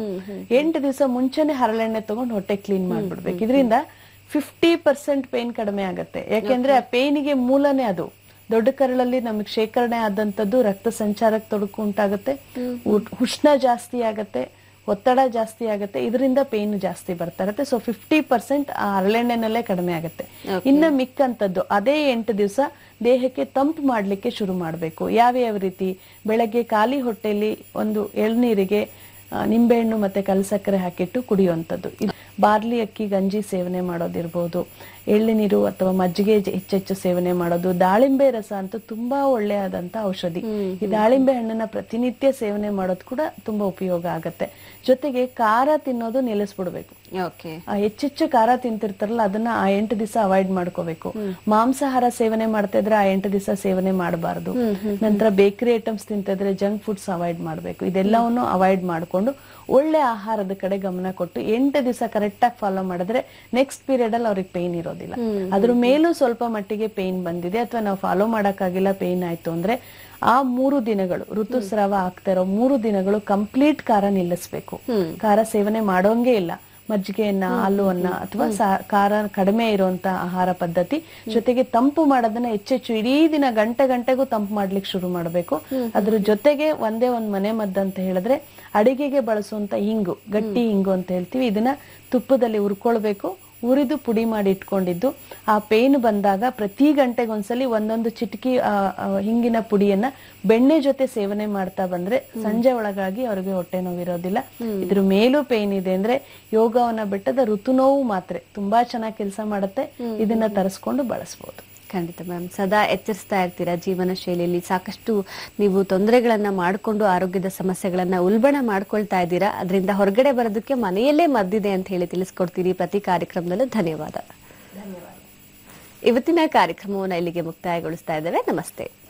ಎಂಟು ದಿವಸ ಮುಂಚೆನೆ ಹರಳೆಣ್ಣೆ ತಗೊಂಡು ಹೊಟ್ಟೆ ಕ್ಲೀನ್ ಮಾಡ್ಬಿಡ್ಬೇಕು. ಇದರಿಂದ ಫಿಫ್ಟಿ ಪರ್ಸೆಂಟ್ ಪೇನ್ ಕಡಿಮೆ ಆಗುತ್ತೆ. ಯಾಕೆಂದ್ರೆ ಆ ಪೇನಿಗೆ ಮೂಲನೇ ಅದು. ದೊಡ್ಡ ಕರಳಲ್ಲಿ ನಮಗೆ ಶೇಖರಣೆ ಆದಂತದ್ದು ರಕ್ತ ಸಂಚಾರಕ್ಕೆ ತೊಡಕು ಉಂಟಾಗುತ್ತೆ. ಉಷ್ಣ ಜಾಸ್ತಿ ಆಗತ್ತೆ. ಒತ್ತಡ ಜಾಸ್ತಿ ಆಗುತ್ತೆ ಇದರಿಂದ ಪೇನ್ ಜಾಸ್ತಿ ಬರ್ತಾ ಇರುತ್ತೆ. ಸೊ ಫಿಫ್ಟಿ ಪರ್ಸೆಂಟ್ ಆ ಹರಳೆಣ್ಣೆನಲ್ಲೇ ಕಡಿಮೆ ಆಗುತ್ತೆ. ಇನ್ನ ಮಿಕ್ಕಂತದ್ದು ಅದೇ ಎಂಟು ದಿವಸ ದೇಹಕ್ಕೆ ತಂಪು ಮಾಡ್ಲಿಕ್ಕೆ ಶುರು ಮಾಡಬೇಕು. ಯಾವ ಯಾವ ರೀತಿ? ಬೆಳಗ್ಗೆ ಖಾಲಿ ಹೊಟ್ಟೆಯಲ್ಲಿ ಒಂದು ಎಳ್ನೀರಿಗೆ ನಿಂಬೆಹಣ್ಣು ಮತ್ತೆ ಕಲ್ಸಕ್ಕರೆ ಹಾಕಿಟ್ಟು ಕುಡಿಯುವಂಥದ್ದು. ಬಾರ್ಲಿ ಅಕ್ಕಿ ಗಂಜಿ ಸೇವನೆ ಮಾಡೋದಿರ್ಬೋದು. ಎಳ್ಳಿನೀರು ಅಥವಾ ಮಜ್ಜಿಗೆ ಹೆಚ್ಚೆಚ್ಚು ಸೇವನೆ ಮಾಡೋದು ದಾಳಿಂಬೆ ರಸ ಅಂತೂ ತುಂಬಾ ಒಳ್ಳೆಯದಂತ ಔಷಧಿ. ಈ ದಾಳಿಂಬೆ ಹಣ್ಣನ್ನ ಪ್ರತಿನಿತ್ಯ ಸೇವನೆ ಮಾಡೋದು ಕೂಡ ತುಂಬಾ ಉಪಯೋಗ ಆಗತ್ತೆ. ಜೊತೆಗೆ ಖಾರ ತಿನ್ನೋದು ನಿಲ್ಲಿಸ್ಬಿಡ್ಬೇಕು. ಹೆಚ್ಚೆಚ್ಚು ಖಾರ ತಿಂತಿರ್ತಾರಲ್ಲ ಅದನ್ನ ಆ ಎಂಟು ದಿವಸ ಅವಾಯ್ಡ್ ಮಾಡ್ಕೋಬೇಕು. ಮಾಂಸಾಹಾರ ಸೇವನೆ ಮಾಡ್ತಾ ಇದ್ರೆ ಆ ಎಂಟು ದಿವಸ ಸೇವನೆ ಮಾಡಬಾರದು. ನಂತರ ಬೇಕರಿ ಐಟಮ್ಸ್ ತಿಂತಿದ್ರೆ ಜಂಕ್ ಫುಡ್ಸ್ ಅವಾಯ್ಡ್ ಮಾಡಬೇಕು. ಇದೆಲ್ಲವನ್ನು ಅವಾಯ್ಡ್ ಮಾಡ್ಕೊಂಡು ಒಳ್ಳೆ ಆಹಾರದ ಕಡೆ ಗಮನ ಕೊಟ್ಟು ಎಂಟು ದಿವಸ ಕರೆಕ್ಟ್ ಆಗಿ ಫಾಲೋ ಮಾಡಿದ್ರೆ ನೆಕ್ಸ್ಟ್ ಪೀರಿಯಡ್ ಅಲ್ಲಿ ಅವ್ರಿಗೆ ಪೇನ್ ಇರೋದಿಲ್ಲ. ಅದ್ರ ಮೇಲೂ ಸ್ವಲ್ಪ ಮಟ್ಟಿಗೆ ಪೇನ್ ಬಂದಿದೆ ಅಥವಾ ನಾವು ಫಾಲೋ ಮಾಡಕ್ಕಾಗಿಲ್ಲ ಪೇನ್ ಆಯ್ತು ಅಂದ್ರೆ ಆ ಮೂರು ದಿನಗಳು ಋತುಸ್ರಾವ ಆಗ್ತಾ ಇರೋ ಮೂರು ದಿನಗಳು ಕಂಪ್ಲೀಟ್ ಖಾರ ನಿಲ್ಲಿಸ್ಬೇಕು. ಖಾರ ಸೇವನೆ ಮಾಡೋಂಗೆ ಇಲ್ಲ. ಮಜ್ಜಿಗೆಯನ್ನ ಹಾಲುವನ್ನ ಅಥವಾ ಖಾರ ಕಡಿಮೆ ಇರುವಂತ ಆಹಾರ ಪದ್ಧತಿ ಜೊತೆಗೆ ತಂಪು ಮಾಡೋದನ್ನ ಹೆಚ್ಚೆಚ್ಚು ಇಡೀ ದಿನ ಗಂಟೆ ಗಂಟೆಗೂ ತಂಪು ಮಾಡ್ಲಿಕ್ಕೆ ಶುರು ಮಾಡಬೇಕು. ಅದ್ರ ಜೊತೆಗೆ ಒಂದೇ ಒಂದ್ ಮನೆ ಮದ್ದು ಅಂತ ಹೇಳಿದ್ರೆ ಅಡಿಗೆಗೆ ಬಳಸುವಂತ ಹಿಂಗು ಗಟ್ಟಿ ಹಿಂಗು ಅಂತ ಹೇಳ್ತೀವಿ. ಇದನ್ನ ತುಪ್ಪದಲ್ಲಿ ಹುರ್ಕೊಳ್ಬೇಕು. ಉರಿದು ಪುಡಿ ಮಾಡಿ ಇಟ್ಕೊಂಡಿದ್ದು ಆ ಪೇನ್ ಬಂದಾಗ ಪ್ರತಿ ಗಂಟೆಗೆ ಒಂದ್ಸಲಿ ಒಂದೊಂದು ಚಿಟಕಿ ಹಿಂಗಿನ ಪುಡಿಯನ್ನ ಬೆಣ್ಣೆ ಜೊತೆ ಸೇವನೆ ಮಾಡ್ತಾ ಬಂದ್ರೆ ಸಂಜೆ ಒಳಗಾಗಿ ಅವ್ರಿಗೆ ಹೊಟ್ಟೆ ನೋವಿರೋದಿಲ್ಲ. ಇದ್ರ ಮೇಲೂ ಪೇನ್ ಇದೆ ಅಂದ್ರೆ ಯೋಗವನ್ನ ಬೆಟ್ಟದ ಋತು ನೋವು ಮಾತ್ರೆ ತುಂಬಾ ಚೆನ್ನಾಗಿ ಕೆಲಸ ಮಾಡುತ್ತೆ. ಇದನ್ನ ತರಿಸ್ಕೊಂಡು ಬಳಸ್ಬೋದು. ಖಂಡಿತ ಮೇಡಮ್ ಸದಾ ಎಚ್ಚರಿಸ್ತಾ ಇರ್ತೀರಾ ಜೀವನ ಶೈಲಿಯಲ್ಲಿ? ಸಾಕಷ್ಟು ನೀವು ತೊಂದರೆಗಳನ್ನ ಮಾಡಿಕೊಂಡು ಆರೋಗ್ಯದ ಸಮಸ್ಯೆಗಳನ್ನ ಉಲ್ಬಣ ಮಾಡ್ಕೊಳ್ತಾ ಇದ್ದೀರಾ? ಅದರಿಂದ ಹೊರಗಡೆ ಬರೋದಕ್ಕೆ ಮನೆಯಲ್ಲೇ ಮದ್ದಿದೆ ಅಂತ ಹೇಳಿ ತಿಳಿಸ್ಕೊಡ್ತೀರಿ. ಪ್ರತಿ ಕಾರ್ಯಕ್ರಮದಲ್ಲೂ ಧನ್ಯವಾದ. ಇವತ್ತಿನ ಕಾರ್ಯಕ್ರಮವನ್ನು ಇಲ್ಲಿಗೆ ಮುಕ್ತಾಯಗೊಳಿಸ್ತಾ ಇದ್ದೇವೆ. ನಮಸ್ತೆ.